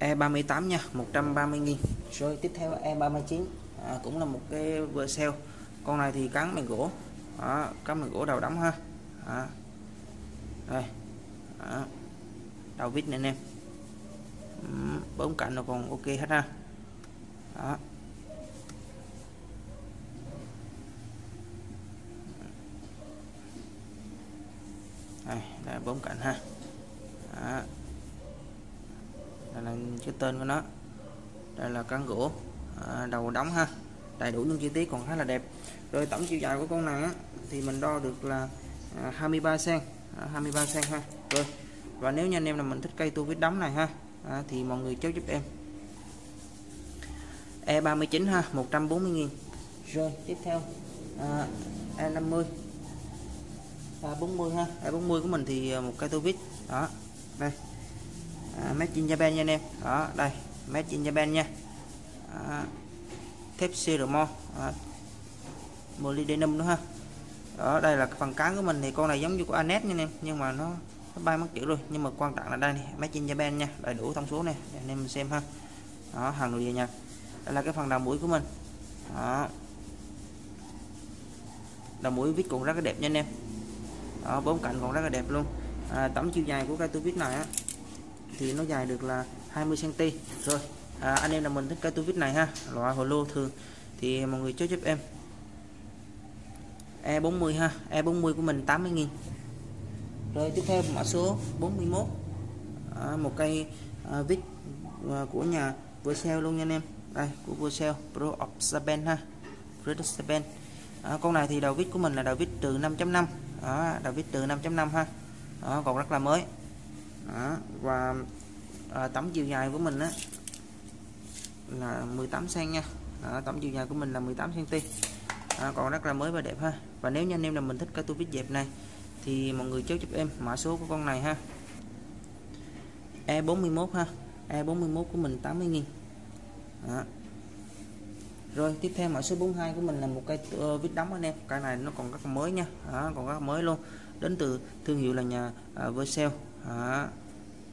E38 nha 130 000 rồi tiếp theo E39 à, cũng là một cái Vercel. Con này thì cắn bằng gỗ. À, cắn bằng gỗ đầu đóng ha. À, đây. À, đầu vít này anh em bốn cạnh nó còn ok hết ha. Đó. Đây là bốn cạnh ha. Đó. đây là cái tên của nó. Đây là cán gỗ à, đầu đóng ha. Đầy đủ những chi tiết còn khá là đẹp. Rồi tổng chiều dài của con này á, thì mình đo được là 23 cm 23 cm ha. Rồi và nếu như anh em là mình thích cây tua vít đóng này ha à, thì mọi người chốt giúp em. E39 ha 140 nghìn. Rồi tiếp theo à, E50 A40 à, ha E40 của mình thì à, một cây tua vít. Đó đây. À, made in Japan nha anh em. Đó đây made in Japan nha. À, thép Ceramol à, molybdenum nữa ha. Đó đây là phần cán của mình thì con này giống như của Anet nha anh em nhưng mà nó bay mất chữ rồi. Nhưng mà quan trọng là đây này máy in Japan nha. Đầy đủ thông số này để anh em mình xem ha. Đó hàng nội địa nha. Đây là cái phần đầu mũi của mình. Đó. Đầu mũi vít cũng rất là đẹp nha anh em. Đó, bốn cạnh còn rất là đẹp luôn. À, tổng chiều dài của cây tu vít này á, thì nó dài được là 20 cm rồi à, anh em là mình thích cây tu vít này ha. Loại hồ lô thường thì mọi người cho giúp em. E40 ha. E40 của mình 80 nghìn rồi tiếp theo mã số 41 à, một cây à, vít à, của nhà Vercel luôn nha anh em. Đây của Vercel Pro of Japan ha. Pro of Japan à, con này thì đầu vít của mình là đầu vít từ 5.5 à, đầu vít từ 5.5 ha. À, còn rất là mới. À, và à, tổng chiều dài của mình á là 18 cm nha. À, tổng chiều dài của mình là 18 cm à, còn rất là mới và đẹp ha. Và nếu như anh em là mình thích cái tu vít dẹp này thì mọi người chốt giúp em mã số của con này ha. E41 ha. E41 của mình 80 nghìn. Đó. rồi tiếp theo mã số 42 của mình là một cây uh, ờ, vít đóng anh em. Cái này nó còn rất mới nha. Đó, còn rất mới luôn. Đến từ thương hiệu là nhà uh, Vercel. Đó.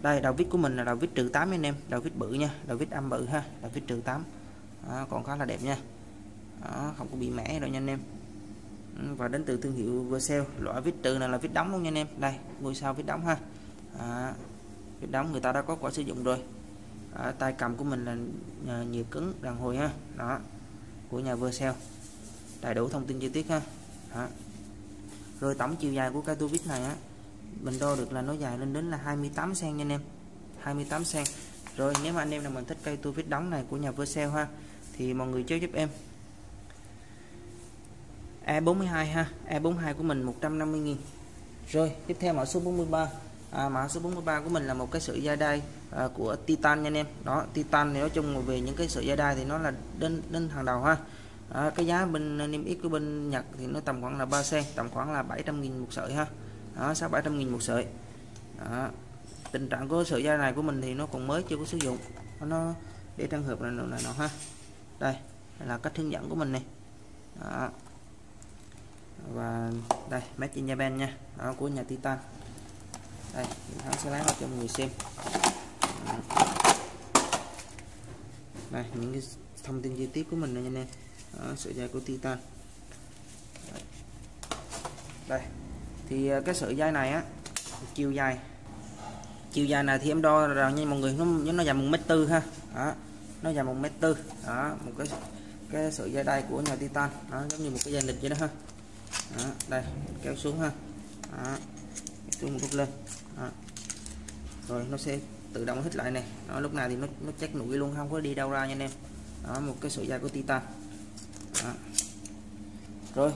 đây đầu vít của mình là đầu vít trừ 8 anh em. Đầu vít bự nha. Đầu vít âm bự ha. Đầu vít trừ 8 đó, còn khá là đẹp nha. Đó, không có bị mẻ đâu nha anh em. Ừ, và đến từ thương hiệu Vercel. Loại vít trừ này là vít đóng luôn nha anh em. Đây ngôi sao vít đóng ha. À, vít đóng người ta đã có quả sử dụng rồi. À, tay cầm của mình là à, nhiều cứng đàn hồi ha. Đó của nhà Vercel. Đầy đủ thông tin chi tiết ha. Đó. rồi tổng chiều dài của cây tu vít này á mình đo được là nó dài lên đến là 28 cm nha anh em. 28 cm rồi nếu mà anh em nào mình thích cây tu vít đóng này của nhà Vercel ha thì mọi người chơi giúp em. E42 ha E42 của mình 150.000 rồi tiếp theo mã số 43 à, mã số 43 của mình là một cái sợi da đai à, của Titan nha anh em. Đó Titan thì nói chung về những cái sợi da đai thì nó là đến đến hàng đầu ha. À, cái giá bên niêm yết của bên Nhật thì nó tầm khoảng là 3 sen tầm khoảng là 700.000 một sợi ha. Đó 6 700.000 một sợi. Đó. tình trạng của sợi da này của mình thì nó còn mới chưa có sử dụng. Nó để trang hợp này này nọ ha. Đây là cách hướng dẫn của mình này đó và đây made in Japan nha. Đó của nhà Titan. Đây hắn sẽ lái vào cho mọi người xem. Đây những cái thông tin chi tiết của mình nha anh em. Sợi dây của Titan. Đây. Thì ờ, cái sợi dây này á chiều dài. Chiều dài này thì em đo rằng như mọi người. Nó nó dài một mét tư ha. Đó, nó dài một mét tư. Đó một cái cái sợi dây đai của nhà Titan. Nó giống như một cái dây nịch vậy đó ha đó, đây kéo xuống ha. Đó, xuống một chút lên. Đó. rồi nó sẽ tự động hít lại này. Đó, lúc này thì nó nó chắc nụi luôn không có đi đâu ra nha anh em. Đó một cái sợi dây của Titan. Đó. rồi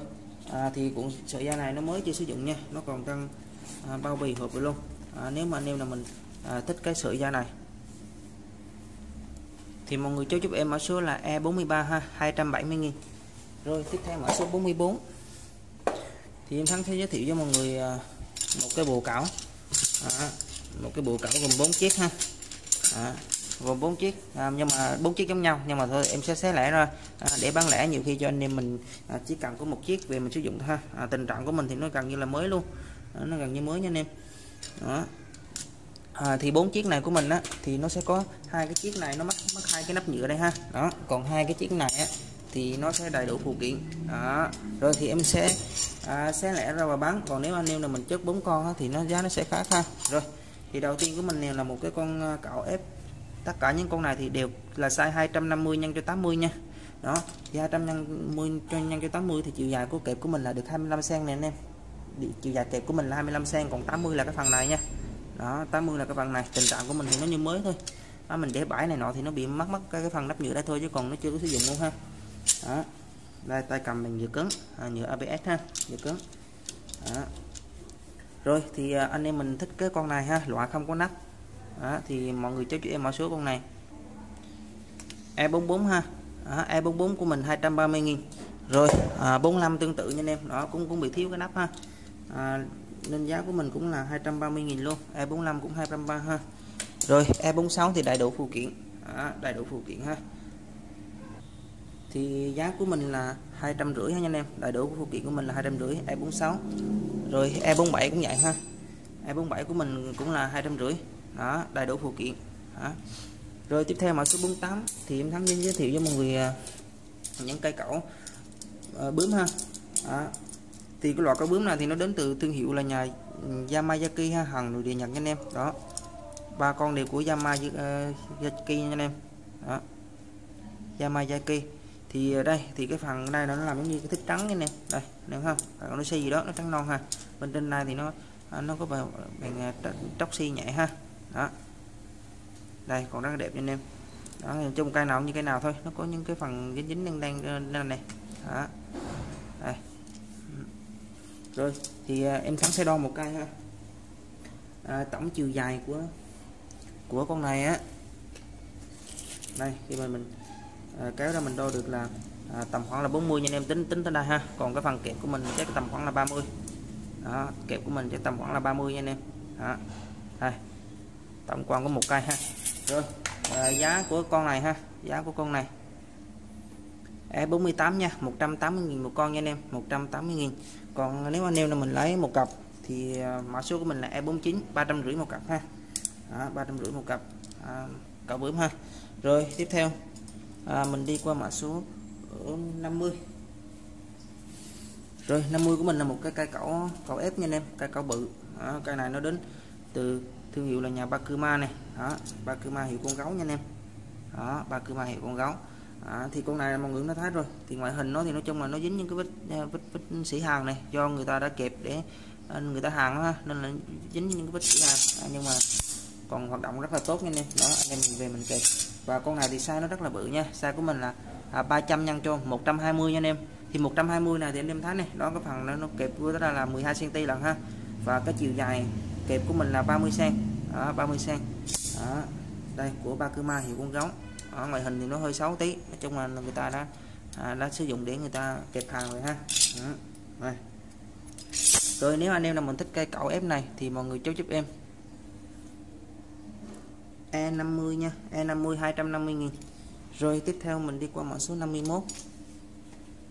à, thì cũng sợi dây này nó mới chưa sử dụng nha. Nó còn đang à, bao bì hộp rồi luôn. À, nếu mà anh em là mình à, thích cái sợi dây này. Thì mọi người cho giúp em mã số là E43 ha 270 nghìn. Rồi tiếp theo mã số 44 thì em thắng sẽ giới thiệu cho mọi người à, một cái bộ cảo. À, một cái bộ cảo gồm 4 chiếc ha. À, gồm 4 chiếc à, nhưng mà bốn chiếc giống nhau nhưng mà thôi em sẽ xé lẻ ra à, để bán lẻ. Nhiều khi cho anh em mình à, chỉ cần có một chiếc về mình sử dụng thôi ha. À, tình trạng của mình thì nó gần như là mới luôn. À, nó gần như mới nha anh em. Đó. À, thì bốn chiếc này của mình á thì nó sẽ có hai cái chiếc này nó mắc mắc hai cái nắp nhựa đây ha. Đó còn hai cái chiếc này á thì nó sẽ đầy đủ phụ kiện. Đó. Rồi thì em sẽ à, sẽ lẻ ra và bán. Còn nếu anh em là mình chất bốn con á, thì nó giá nó sẽ khác ha rồi thì đầu tiên của mình này là một cái con à, cạo ép. Tất cả những con này thì đều là size 250 nhân cho 80 nha. Đó thì 250 cho nhân cho 80 thì chiều dài của kẹp của mình là được 25 cm này anh em. Chiều dài kẹp của mình là 25 cm còn 80 là cái phần này nha. Đó 80 là cái phần này. Tình trạng của mình thì nó như mới thôi. Đó, mình để bãi này nọ thì nó bị mất mất cái, cái phần nắp nhựa đó thôi chứ còn nó chưa có sử dụng luôn ha đó. Đây tay cầm mình nhựa cứng. À, nhựa ABS ha nhựa cứng. Đó. rồi thì à, anh em mình thích cái con này ha loại không có nắp. Đó, thì mọi người cho chị em mã số con này. E44 ha. Đó, E44 của mình 230.000 rồi à, 45 tương tự nha anh em. Đó cũng cũng bị thiếu cái nắp ha. À, nên giá của mình cũng là 230.000 luôn. E45 cũng 230 ha. Rồi E46 thì đầy đủ phụ kiện. À, đầy đủ phụ kiện ha thì giá của mình là hai trăm rưỡi ha anh em. Đầy đủ phụ kiện của mình là hai trăm rưỡi E46 rồi E47 cũng vậy ha. E47 của mình cũng là hai trăm rưỡi. Đó đầy đủ phụ kiện. Đó. rồi tiếp theo mã số 48 thì em thắng giới thiệu cho mọi người à, những cây cẩu à, bướm ha. Đó. Thì cái loại cá bướm này thì nó đến từ thương hiệu là nhà ừ, Yamazaki ha hàng nội địa, Nhật nha anh em. Đó. Ba con đều của Yamazaki à, nha anh em. Đó. Yamazaki thì ờ, đây thì cái phần này nó làm giống như cái thích trắng như này đây được không? Còn nó xi gì đó nó trắng non ha. Bên trên này thì nó à, nó có bằng bằng à, tróc xi nhẹ ha. Đó. Đây còn rất là đẹp cho anh em. Đó chung cây nào như cái nào thôi. Nó có những cái phần dính dính đang đang này này đó. Đây. Rồi thì à, em thắng sẽ đo một cây ha. À, tổng chiều dài của của con này á. Đây khi mà mình à, kéo ra mình đo được là à, tầm khoảng là 40 nha em tính tính tới đây ha. Còn cái phần kẹp của mình chắc tầm khoảng là 30 đó, kẹp của mình chắc tầm khoảng là 30 nha anh em. Đó. đây. Tổng quan có một cây ha. Rồi. À, giá của con này ha. Giá của con này. E48 nha 180.000 một con nha anh em 180.000 còn nếu anh em là mình lấy một cặp thì à, mã số của mình là E49 350 một cặp ha. Đó, 350 một cặp. À, cậu bướm ha. Rồi tiếp theo à, mình đi qua mã số ừ, 50 rồi 50 của mình là một cái cây cẩu cẩu ép nha anh em cây cẩu bự. Đó, cây này nó đến từ thương hiệu là nhà Bakuma này. Đó Bakuma hiệu con gấu nha anh em. Đó Bakuma hiệu con gấu. À, thì con này mọi người nó thấy rồi. Thì ngoại hình nó thì nói chung là nó dính những cái vết à, vết, vết sỉ hàng này do người ta đã kẹp để à, người ta hàng đó, nên là dính những cái vết sỉ hàng. À, nhưng mà còn hoạt động rất là tốt nha anh em. Đó anh em về mình kẹp và con này thì size nó rất là bự nha. Size của mình là à, 300 nhân cho 120 nha anh em. Thì 120 này thì anh em thấy này đó cái phần nó, nó kẹp của đó là 12 cm lần ha. Và cái chiều dài kẹp của mình là 30 cm đó 30 cm đó đây của Bakuma hiệu con gấu. Ở ngoại hình thì nó hơi xấu tí. Nói chung là người ta đã à, đã sử dụng để người ta kẹp hàng rồi ha. Đó. Đây. rồi nếu anh em nào mình thích cây cẩu ép này thì mọi người chốt giúp em. E50 nha E50 250 nghìn. Rồi tiếp theo mình đi qua mã số 51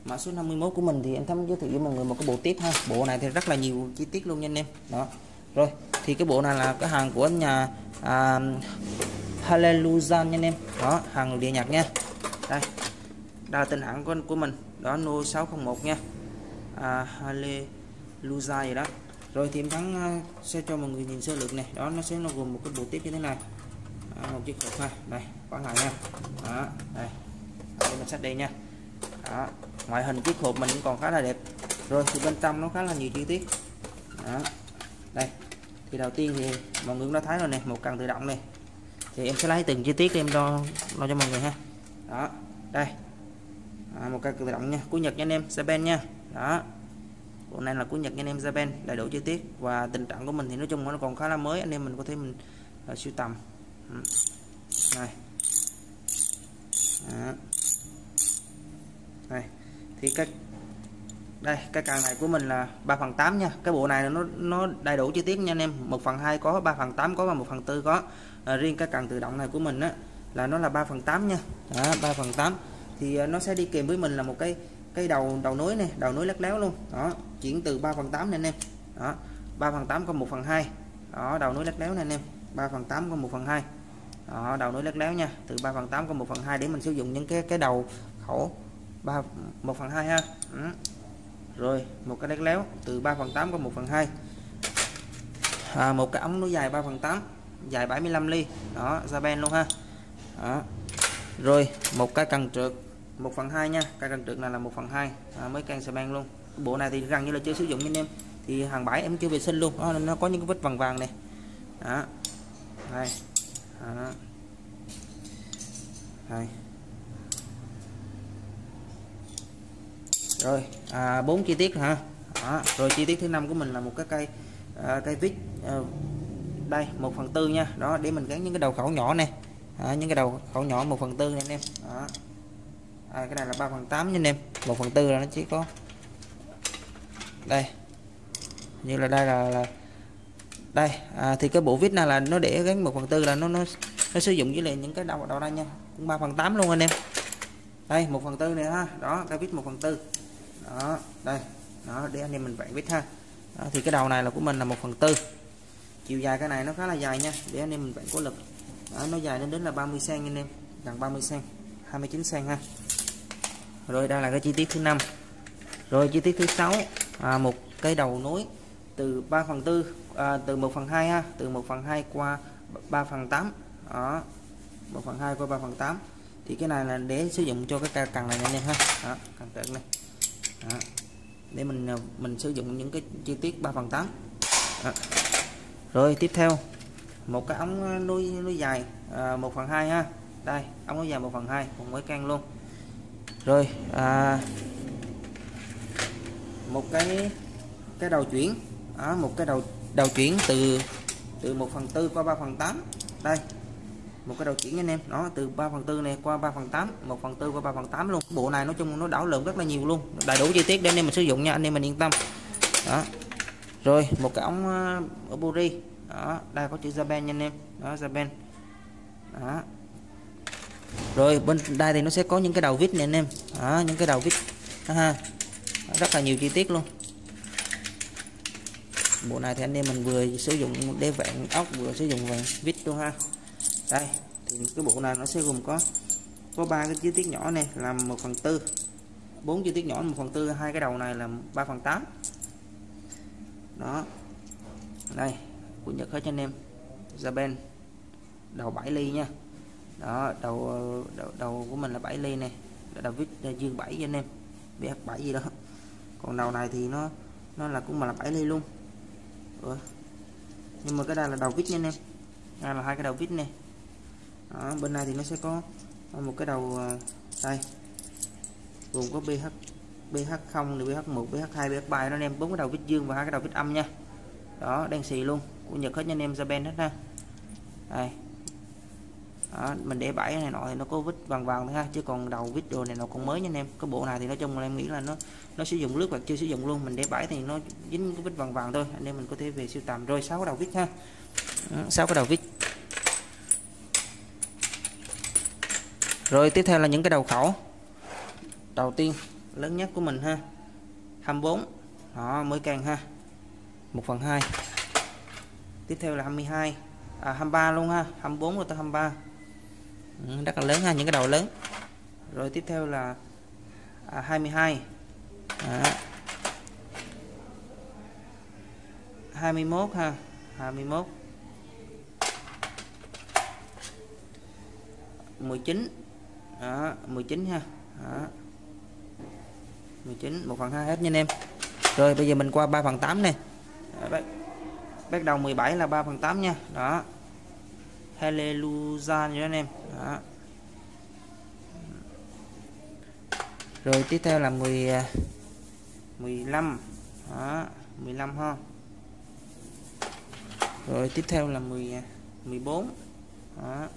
mã số 51 của mình thì em thắm giới thiệu với mọi người một cái bộ tiếp ha. Bộ này thì rất là nhiều chi tiết luôn nha anh em. Đó. Rồi thì cái bộ này là cái hàng của nhà à, Hallelujah nha anh em. Đó hàng địa nhạc nha. Đây đây là tên hãng của của mình. Đó No 601 nha. À, Hallelujah gì đó. Rồi thì em thắng à, sẽ cho mọi người nhìn sơ lược này đó nó sẽ nó gồm một cái bộ tiếp như thế này đó, một chiếc hộp ha đây bán lại nha? Đó đây. Đây mình sắp đây nha. Đó. ngoại hình chiếc hộp mình cũng còn khá là đẹp. Rồi thì bên trong nó khá là nhiều chi tiết. Đó. đây. Thì đầu tiên thì mọi người cũng đã thấy rồi nè một cần tự động này thì em sẽ lấy từng chi tiết em đo đo cho mọi người ha. Đó đây. À, một cần tự động nha. Của nhật nha anh em Japan nha. Đó. Bộ này là của nhật nha anh em Japan. Đầy đủ chi tiết. Và tình trạng của mình thì nói chung nó còn khá là mới. Anh em mình có thể mình ờ, uh, siêu tầm này đó. đây. Thì cái đây cái càng này của mình là 3 phần 8 nha. Cái bộ này nó nó đầy đủ chi tiết nha anh em. 1 phần 2 có 3 phần 8 có và 1 phần 4 có. À, riêng cái càng tự động này của mình á là nó là 3 phần 8 nha. Đó, 3 phần 8 thì à, nó sẽ đi kèm với mình là một cái cái đầu đầu nối này đầu nối lắc léo luôn. Đó chuyển từ 3 phần 8 này anh em. Đó 3 phần 8 có 1 phần 2 đó đầu nối lắc léo này anh em. 3 phần 8 có 1 phần 2 đó, đầu nối lắc léo nha. Từ 3 phần 8 có 1 phần 2 để mình sử dụng những cái cái đầu khẩu 3 1 phần 2 ha. Ừ. rồi một cái lắc léo từ 3 phần 8 có 1 phần 2 à, một cái ống nối dài 3 phần 8 dài 75 ly. Đó ra ben luôn ha. Đó. rồi một cái cần trượt 1 phần 2 nha. Cái cần trượt này là 1 phần 2 à, mới can xe ben luôn. Bộ này thì gần như là chưa sử dụng nha anh em. Thì hàng bãi em chưa vệ sinh luôn. Đó, nó có những cái vết vàng vàng này. Đó đây. Đó. đây. Rồi à, bốn chi tiết hả? Đó. rồi chi tiết thứ năm của mình là một cái cây à, cây vít à, đây một phần tư nha. Đó để mình gắn những cái đầu khẩu nhỏ này à, những cái đầu khẩu nhỏ một phần tư này anh em. Đó. À, cái này là 3 phần 8 nha anh em. Một phần tư là nó chỉ có đây. Như là đây là, là đây à, thì cái bộ vít này là nó để gắn 1 phần tư là nó nó nó sử dụng với lại những cái đầu đầu đây nha. Cũng 3 phần 8 luôn anh em. Đây 1 phần tư này ha. Đó cái vít 1 phần tư. Đó đây. Đó để anh em mình vặn vít ha. Đó, thì cái đầu này là của mình là 1 phần tư. Chiều dài cái này nó khá là dài nha. Để anh em mình vặn có lực. Đó, nó dài lên đến là 30 cm anh em. Gần 30 cm 29 cm ha. Rồi đây là cái chi tiết thứ năm. Rồi chi tiết thứ sáu. À, một cái đầu nối từ 3 phần 4 à, từ 1 phần 2 ha từ 1 phần 2 qua 3 phần 8 đó 1 phần 2 qua 3 phần 8 thì cái này là để sử dụng cho cái ca cần này anh em ha. Đó, cần trợn này. Đó. để mình à, mình sử dụng những cái chi tiết 3 phần 8 đó. rồi tiếp theo một cái ống à, nuôi nuôi dài à, 1 phần 2 ha. Đây ống nuôi dài 1 phần 2 cùng với can luôn. Rồi à, một cái cái đầu chuyển đó, một cái đầu đầu chuyển từ từ 1 phần tư qua 3 phần 8 đây một cái đầu chuyển anh em. Đó từ 3 phần tư này qua 3 phần 8 1 phần tư qua 3 phần 8 luôn. Bộ này nói chung nó đảo lượng rất là nhiều luôn. Đầy đủ chi tiết để anh em mình sử dụng nha anh em mình yên tâm. Đó. Rồi một cái ống ờ, ở buri đó đây có chữ Japan nha anh em. Đó Japan đó. Rồi bên đây thì nó sẽ có những cái đầu vít này anh em. Đó, những cái đầu vít. Ha. Rất là nhiều chi tiết luôn bộ này thì anh em mình vừa sử dụng để vẹn ốc vừa sử dụng vàng vít luôn ha. Đây thì cái bộ này nó sẽ gồm có có ba cái chi tiết nhỏ này là một phần tư bốn chi tiết nhỏ một phần tư hai cái đầu này là 3 phần 8 đó đây của Nhật hết cho anh em. Japan đầu 7 ly nha. Đó đầu đầu, đầu của mình là 7 ly này đầu vít dương 7 cho anh em. BF7 gì đó. Còn đầu này thì nó nó là cũng mà là 7 ly luôn. Ủa? nhưng mà cái này là đầu vít nha anh em. Đây là hai cái đầu vít này đó, bên này thì nó sẽ có một cái đầu à, đây. Gồm có BH BH0 BH1 BH2 BH3 nó em. Bốn cái đầu vít dương và hai cái đầu vít âm nha. Đó đen xì luôn. Của Nhật hết nha anh em ra bên hết ha. Đây đó, mình để bảy này nọ thì nó có vít vàng vàng thôi ha chứ còn đầu vít đồ này nó còn mới nha anh em. Cái bộ này thì nói chung là em nghĩ là nó nó sử dụng nước hoặc chưa sử dụng luôn. Mình để bảy thì nó dính cái vít vàng vàng thôi. Anh em mình có thể về siêu tầm. Rồi sáu cái đầu vít ha. Sáu cái đầu vít. Rồi tiếp theo là những cái đầu khẩu. Đầu tiên lớn nhất của mình ha. 24 đó mới càng ha. 1 phần 2 tiếp theo là 22 à, 23 luôn ha. 24 rồi tới 23 ừ, rất là lớn ha những cái đầu lớn. Rồi tiếp theo là à, 22 à, 21 ha 21 19 đó, 19 ha đó. 19 1 phần 2 hết nha anh em. Rồi bây giờ mình qua 3 phần 8 nè. Bắt, bắt đầu 17 là 3 phần 8 nha đó. Hallelujah nhé anh em. Đó. rồi tiếp theo là 10 15 à, đó 15 ha. Rồi tiếp theo là 10 14 à, đó.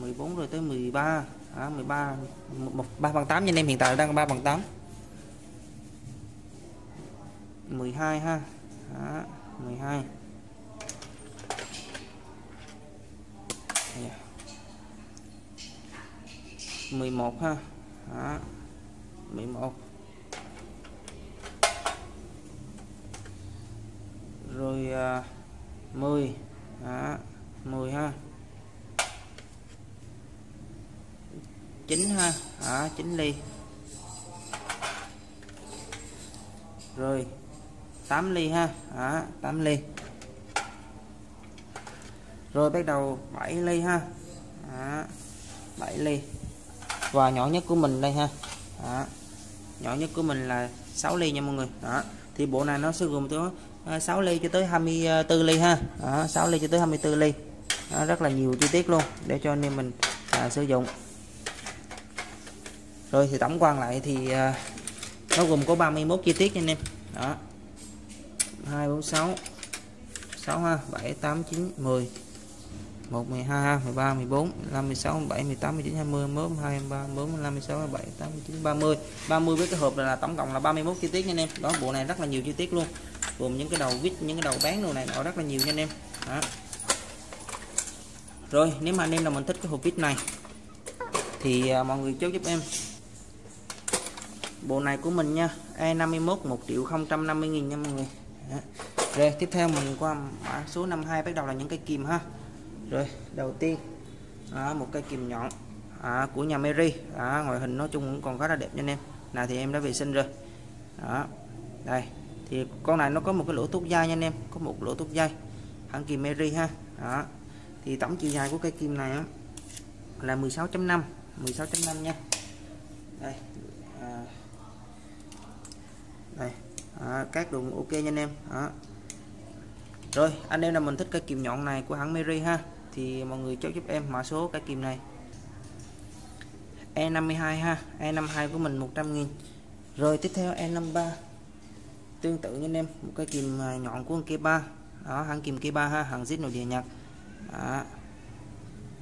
14 rồi tới mười ba. Mười ba, một ba bằng 8 anh em, hiện tại đang ba bằng tám. 12 ha. Đó, 12 yeah. 11 ha. Đó, 11 rồi à, 10 đó, 10 ha. 9 ha. Đó, 9 ly. Rồi 8 ly ha. Đó, 8 ly. Rồi bắt đầu 7 ly ha. Đó, 7 ly. Và nhỏ nhất của mình đây ha. Đó. nhỏ nhất của mình là 6 ly nha mọi người. Đó thì bộ này nó sẽ gồm tới ờ, 6 ly cho tới 24 ly ha. Đó, 6 ly cho tới 24 ly. Đó, rất là nhiều chi tiết luôn để cho anh em mình à, sử dụng. Rồi thì tổng quan lại thì à, nó gồm có 31 chi tiết nha anh em. Đó. 2 4 6 6 ha 7 8 9 10 1 12 ha 13 14 15 16 17 18 19 20 21 22 23 24 25 26 27 8 9 30 30 với cái hộp này là tổng cộng là 31 chi tiết nha anh em. Đó bộ này rất là nhiều chi tiết luôn. Gồm những cái đầu vít những cái đầu bán đồ này nó rất là nhiều nha anh em. Đó. rồi nếu mà anh em là mình thích cái hộp vít này thì à, mọi người chốt giúp em. Bộ này của mình nha E51 1 triệu 050 nghìn nha mọi người. Đó. rồi tiếp theo mình qua mã số 52 bắt đầu là những cây kìm ha. Rồi đầu tiên đó, một cây kìm nhọn à, của nhà Mary. À, ngoại hình nói chung cũng còn khá là đẹp nha anh em. Nào thì em đã vệ sinh rồi. Đó đây. Thì con này nó có một cái lỗ thuốc dây nha anh em có một lỗ thuốc dây hãng kìm Mary ha. Đó. Thì tổng chiều dài của cây kìm này á, là 16.5 16.5 nha. Đây à, đây đó, các đường ok nha anh em. Đó. rồi anh em là mình thích cái kìm nhọn này của hãng Mary ha thì mọi người cho giúp em mã số cái kìm này. E52 ha E52 của mình 100 nghìn. Rồi tiếp theo E53 tương tự như anh em một cái kìm à, nhọn của kia ba. Đó hãng kìm kia ba ha hàng zip nội địa nhật. Đó.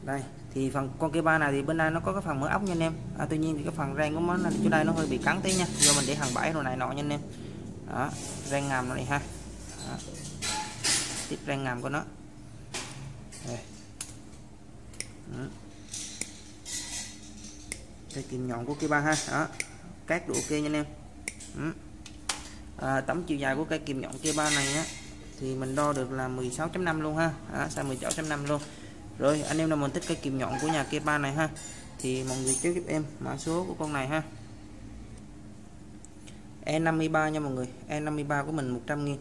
đây thì phần con kia ba này thì bên đây nó có cái phần mở ốc nha anh em. À, tuy nhiên thì cái phần rang của nó chỗ đây nó hơi bị cắn tí nha do mình để hàng bãi rồi này nọ nha anh em đó rang ngầm nó này ha. Đó. tiếp rang ngầm của nó. Đây. Đó. cái kim nhọn của kia ba ha. Đó. Cát độ ok nha anh em. À, tấm chiều dài của cái kim nhọn kia ba này á thì mình đo được là 16.5 luôn ha. Đó, size 16.5 luôn. Rồi anh em nào mình thích cái kim nhọn của nhà kia ba này ha thì mọi người cho giúp em mã số của con này ha. E53 nha mọi người. E53 của mình 100 nghìn.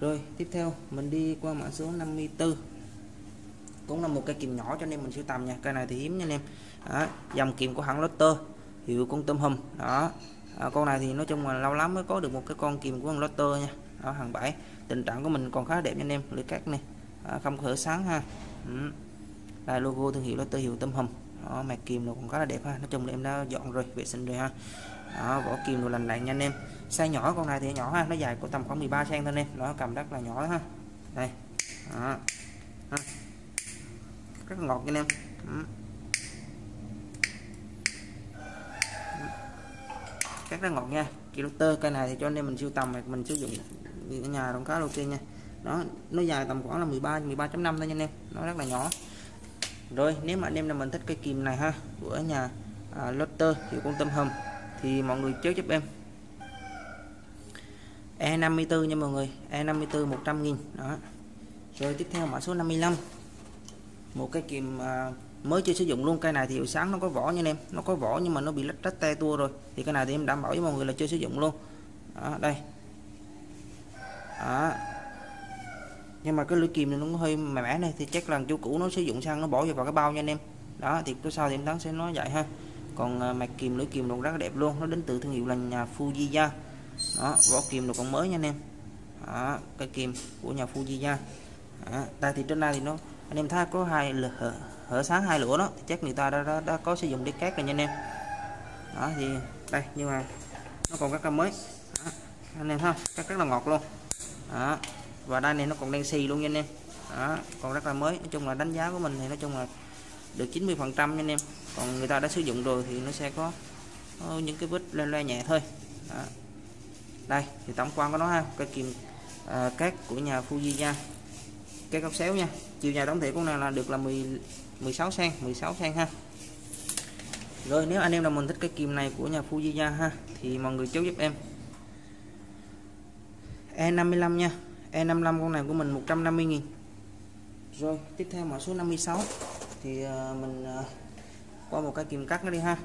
Rồi tiếp theo mình đi qua mã số 54 cũng là một cây kìm nhỏ cho nên mình sưu tầm nha. Cây này thì hiếm nha anh em. Đó, dòng kìm của hãng Lotter hiệu con tôm hùm. Đó. À, con này thì nói chung là lâu lắm mới có được một cái con kìm của con Lotter nha. Đó hàng bảy. tình trạng của mình còn khá đẹp nha anh em. Lưỡi cắt này. À, không có sáng ha. Ừ. Đây logo thương hiệu Lotter hiệu tôm hùm. đó, mạc kìm nó cũng khá là đẹp ha. Nói chung là em đã dọn rồi vệ sinh rồi ha đó, vỏ kìm đồ lành lạnh nha anh em. Size nhỏ con này thì nhỏ ha nó dài có tầm khoảng 13 cm thôi anh em. Nó cầm rất là nhỏ ha. Đây. Đó. đó. rất là ngọt nha anh em. Ừ. rất là ngọt nha. Kilometer cây này thì cho nên mình siêu tầm mình sử dụng ở nhà đồng cá đầu tiên nha. Nó nó dài tầm khoảng là 13 13.5 thôi nha anh em. Nó rất là nhỏ. Rồi nếu mà anh em là mình thích cây kìm này ha của nhà à, Lotter hiệu con tâm hầm thì mọi người chốt giúp em. E54 nha mọi người. E54 100 nghìn. Đó. Rồi tiếp theo mã số 55 một cái kìm à, mới chưa sử dụng luôn. Cây này thì sáng nó có vỏ nha anh em. Nó có vỏ nhưng mà nó bị lách rách te tua rồi. Thì cái này thì em đảm bảo với mọi người là chưa sử dụng luôn. Đó, đây. Đó. nhưng mà cái lưỡi kìm này nó hơi mẻ này. Thì chắc là chú cũ nó sử dụng sang nó bỏ vào cái bao nha anh em. Đó thì cái sau thì em thắng sẽ nói vậy ha còn à, mạch mặt kìm lưỡi kìm nó rất là đẹp luôn. Nó đến từ thương hiệu là nhà Fujiya. Đó vỏ kìm nó còn mới nha anh em. Đó, cái kìm của nhà Fujiya. Đó, đây thì trên này thì nó anh em thấy có hai hở, hở sáng hai lửa đó thì chắc người ta đã, đã, đã có sử dụng để cát rồi nha anh em. Đó thì đây nhưng mà nó còn các cam mới. Đó, anh em thấy các rất là ngọt luôn. Đó và đây này nó còn đen xì luôn nha anh em. Đó còn rất là mới. Nói chung là đánh giá của mình thì nói chung là được 90 phần trăm nha anh em còn người ta đã sử dụng rồi thì nó sẽ có, ờ, những cái vết le le nhẹ thôi. Đó. đây thì tổng quan của nó ha cái kìm à, ờ, cát của nhà Fuji nha cái góc xéo nha chiều dài tổng thể con này là được là 10 16 cm 16 cm ha. Rồi nếu anh em nào mình thích cái kìm này của nhà Fuji nha ha thì mọi người chốt giúp em. E55 nha E55 con này của mình 150 000 rồi tiếp theo mã số 56 thì ờ, mình qua một cái kìm cắt nó đi ha.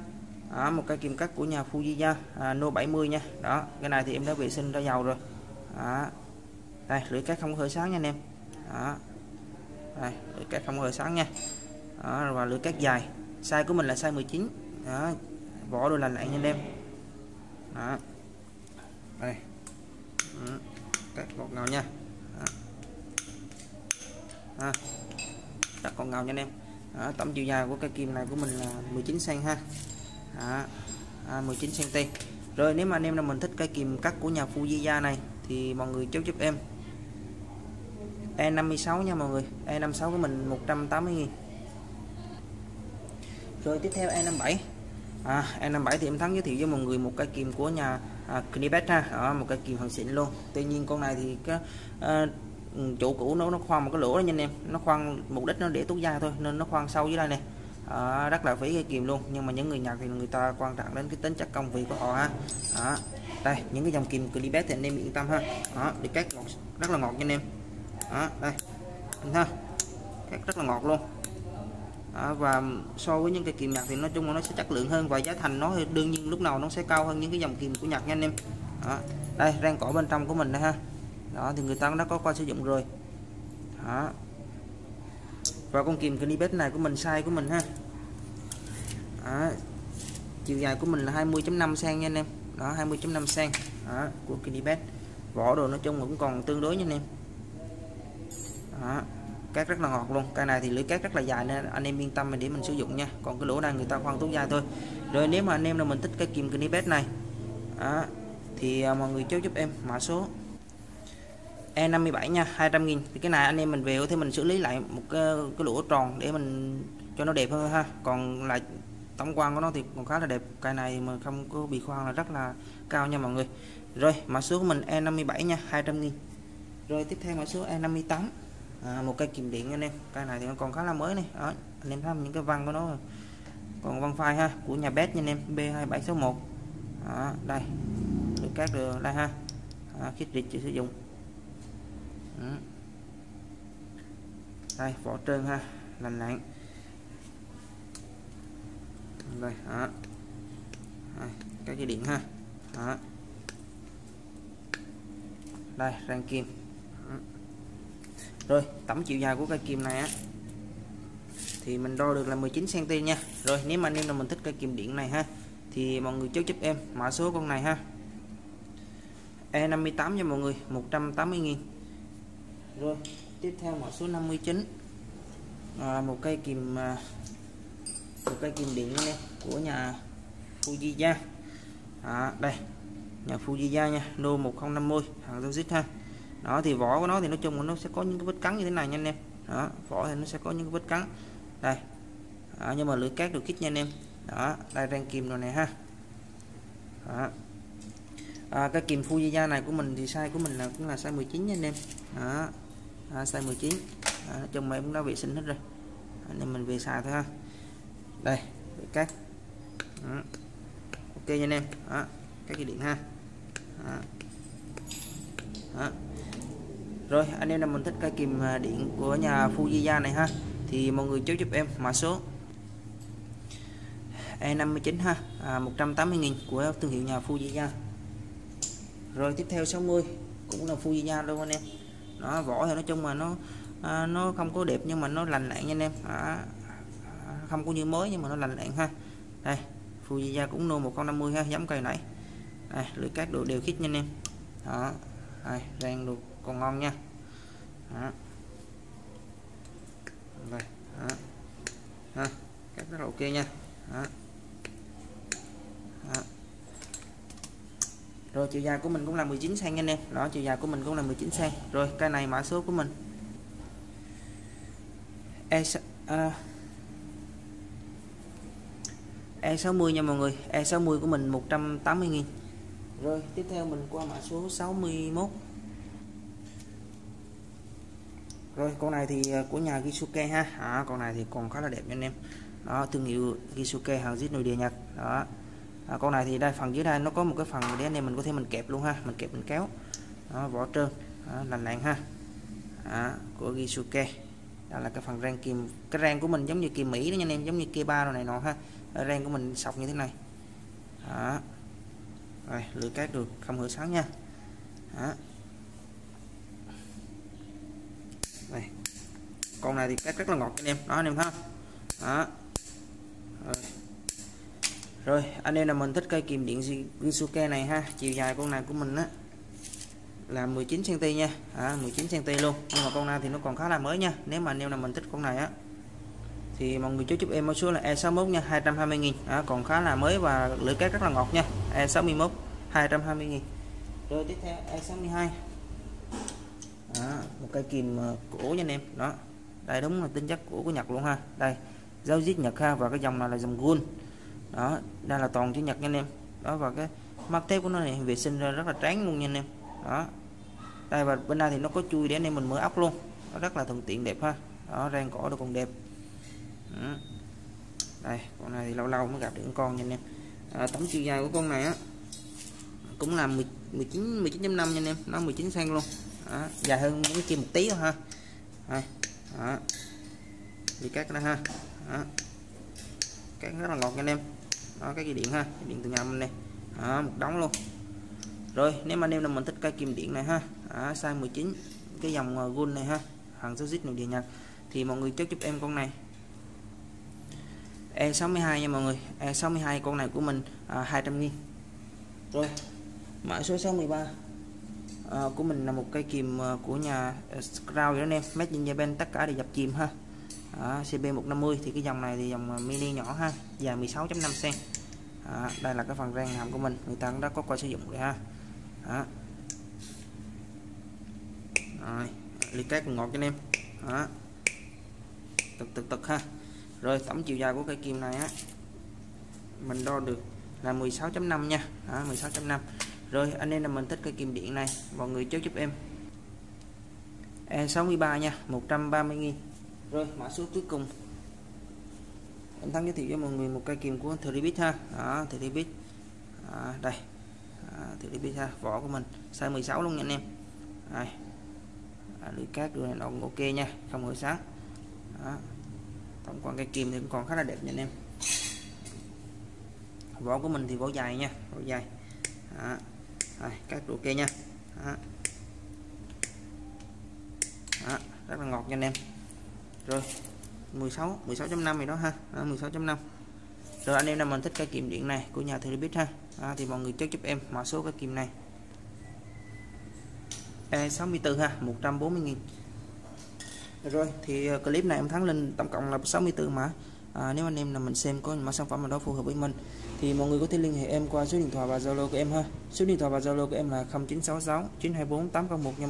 Đó, một cái kìm cắt của nhà Fujiya à, No 70 nha. Đó cái này thì em đã vệ sinh ra dầu rồi. Đó. đây lưỡi cắt không có hơi sáng nha anh em. Đó. Đây lưỡi cắt không có hơi sáng nha. Đó, và lưỡi cắt dài. Size của mình là size 19 đó vỏ đồ lành lạnh nha anh em. Đó. Đây. Ừ. cắt ngọt ngào nha. Đó. À, cắt còn ngào nha anh em đó, tổng chiều dài của cây kim này của mình là 19 cm ha. Đó, à, 19 cm rồi nếu mà anh em nào mình thích cây kìm cắt của nhà Fujiya này thì mọi người chốt giúp em. E56 nha mọi người. E56 của mình 180 nghìn. Rồi tiếp theo E57 à, E57 thì em thắng giới thiệu với mọi người một cây kìm của nhà à, Knibet ha. À, một cây kìm hoàn xịn luôn. Tuy nhiên con này thì cái à, Ừ, chủ cũ nó nó khoan một cái lỗ đó nha anh em. Nó khoan mục đích nó để tốt da thôi nên nó khoan sâu dưới đây này à, rất là phí cái kìm luôn. Nhưng mà những người nhật thì người ta quan trọng đến cái tính chất công việc của họ ha. Đó. đây những cái dòng kìm Clipet thì anh em yên tâm ha. Đó đi cắt ngọt rất là ngọt nha anh em. Đó đây ha. Cắt rất là ngọt luôn. À, và so với những cái kìm nhật thì nói chung là nó sẽ chất lượng hơn và giá thành nó đương nhiên lúc nào nó sẽ cao hơn những cái dòng kìm của nhật nha anh em. Đó. đây rang cỏ bên trong của mình đây ha đó thì người ta đã có qua sử dụng rồi. Đó. Và con kìm Knibet này của mình size của mình ha. Đó. chiều dài của mình là 20.5 cm nha anh em. Đó 20.5 cm đó, của Knibet vỏ đồ nói chung cũng còn tương đối nha anh em. Đó. Cát rất là ngọt luôn. Cây này thì lưỡi cát rất là dài nên anh em yên tâm để mình sử dụng nha. Còn cái lỗ này người ta khoan tốt dai thôi. Rồi nếu mà anh em là mình thích cái kìm Knibet này đó, thì à, mọi người chốt giúp em mã số. E57 nha 200 nghìn. Thì cái này anh em mình về thì mình xử lý lại một cái, cái lỗ tròn để mình cho nó đẹp hơn ha. Còn lại tổng quan của nó thì còn khá là đẹp. Cái này mà không có bị khoan là rất là cao nha mọi người. Rồi mã số của mình E57 nha 200 nghìn. Rồi tiếp theo mã số E58. À, một cây kìm điện anh em. Cái này thì nó còn khá là mới này. Đó anh em thấy những cái văn của nó còn văn phai ha của nhà bếp nha anh em B2761. Đó, đây. Được các được đây ha. À, khít lịch sử dụng. Ừ. đây vỏ trơn ha lành lạnh đây đó. Đây, cái dây điện ha đó. đây rang kim đó. rồi tổng chiều dài của cây kim này á thì mình đo được là 19 cm nha rồi nếu mà anh em nào mình thích cây kim điện này ha thì mọi người chốt giúp em mã số con này ha E58 cho mọi người 180 000 rồi tiếp theo mã số 59 à, một cây kìm à, một cây kìm điện này, của nhà Fujiya. À, đây nhà Fujiya nha lô 1050 hàng dấu ha. Đó thì vỏ của nó thì nói chung nó sẽ có những cái vết cắn như thế này nha anh em. Đó vỏ thì nó sẽ có những cái vết cắn. Đây đó, nhưng mà lưỡi cát được kích nha anh em. Đó đây đang kìm rồi này ha. Đó. À, cái kìm Fujiya này của mình thì size của mình là cũng là size 19 nha anh em. Đó à, size 19 à, nói chung cũng đã vệ sinh hết rồi. À, nên mình về xài thôi ha. Đây lưỡi cát. Đó. ok nha anh em. À, các cái điện ha. À. À. rồi anh em nào mình thích cây kìm à, điện của nhà Fujiya này ha thì mọi người chốt giúp em mã số E59 ha à, 180.000 của thương hiệu nhà Fujiya. Rồi tiếp theo 60 cũng là Fujiya luôn anh em nó vỏ thì nói chung mà nó à, nó không có đẹp nhưng mà nó lành lặn nha anh em à, à, à không có như mới nhưng mà nó lành lặn ha đây Fujiya cũng nô 150 ha giống cây nãy đây, lưỡi cát độ đều khít nha anh em đó đây, rang được còn ngon nha đó. Đây, đó. Ha, cắt rất là ok nha. Đó. Rồi chiều dài của mình cũng là 19 cm anh em. Đó chiều dài của mình cũng là 19 cm. Rồi cây này mã số của mình. E à, E60 nha mọi người. E60 của mình 180 000 rồi tiếp theo mình qua mã số 61 rồi con này thì à, của nhà Gisuke ha. À, con này thì còn khá là đẹp nha anh em. Đó thương hiệu Gisuke hàng zit nội địa Nhật. Đó à, con này thì đây phần dưới đây nó có một cái phần để anh em mình có thể mình kẹp luôn ha mình kẹp mình kéo. Đó, vỏ trơn. Đó, lành lặn ha. Đó, của Gisuke. Đó là cái phần rang kim. Cái rang của mình giống như kim Mỹ đó nha anh em giống như kia ba rồi này nọ ha. Rang của mình sọc như thế này. Đó. Rồi lưỡi cát được không hở sáng nha. Đó. đây. Con này thì cát rất là ngọt anh em. Đó anh em thấy đó. Rồi rồi anh em là mình thích cây kìm điện Gisuke này ha chiều dài con này của mình á là 19 cm nha. À, 19 cm luôn. Nhưng mà con này thì nó còn khá là mới nha. Nếu mà anh em là mình thích con này á thì mọi người chú giúp em mã số là E61 nha 220 nghìn. À, còn khá là mới và lưỡi cát rất là ngọt nha. E61 220 nghìn. Rồi tiếp theo E62 à, một cây kìm à, cổ nha anh em. Đó đây đúng là tính chất của của Nhật luôn ha. Đây dấu giết Nhật ha và cái dòng này là dòng gun đó đây là toàn chữ Nhật nha anh em. Đó và cái mắt thép của nó này vệ sinh ra rất là tráng luôn nha anh em. Đó. Đây và bên đây thì nó có chui để anh em mình mở ốc luôn. Nó rất là thuận tiện đẹp ha. Đó rang cỏ nó còn đẹp. Đó. đây con này thì lâu lâu mới gặp được con nha anh em. À, tổng chiều dài của con này á cũng là 10, 19 19.5 nha anh em. Nó 19 cm luôn. Đó. dài hơn cái kia một tí thôi ha. Đây. đó. Đi cắt ra ha. Đó. cắt rất là ngọt nha anh em đó cái dây điện ha điện từ nhà mình này. Đó, một đống luôn. Rồi nếu mà anh em là mình thích cây kim điện này ha đó, size 19 cái dòng ờ, gun này ha hàng số zit nội địa nhật thì mọi người chốt giúp em con này. E62 nha mọi người E62 con này của mình à, 200 nghìn. Rồi mã số 63 à, của mình là một cây kìm à, của nhà ờ, uh, Crown đó anh em Made in Japan tất cả đều dập chìm ha à, CB150 thì cái dòng này thì dòng à, mini nhỏ ha dài 16.5 cm à, đây là cái phần rang hàm của mình người ta cũng đã có qua sử dụng rồi ha. Đó. rồi ly cát ngọt cho anh em. Đó. Tực tực tực ha. Rồi tổng chiều dài của cây kim này á mình đo được là 16.5 nha. Đó, 16.5 rồi anh em là mình thích cây kim điện này mọi người chốt giúp em. E63 nha 130.000 rồi mã số cuối cùng. Em thắng giới thiệu cho mọi người một cây kìm của Theribit ha. Đó Theribit à, đây. À, Theribit ha vỏ của mình. Size 16 luôn nha anh em. Đây. À, lưỡi cát đường này nó cũng ok nha không hơi sáng. Đó. tổng quan cây kìm thì cũng còn khá là đẹp nha anh em. Vỏ của mình thì vỏ dài nha vỏ dài. Đó. Đây, cắt ok nha. Đó. Đó, rất là ngọt nha anh em rồi 16 16.5 thì đó ha. 16.5 rồi anh em nào mình thích cái kìm điện này của nhà Theribit ha. À, thì mọi người check giúp em mã số cái kìm này. E64 ha 140.000 rồi thì ờ, clip này em thắng lên tổng cộng là 64 mã. À, nếu anh em là mình xem có mã sản phẩm nào đó phù hợp với mình thì mọi người có thể liên hệ em qua số điện thoại và Zalo của em ha. Số điện thoại và Zalo của em là 0966 924 801 nha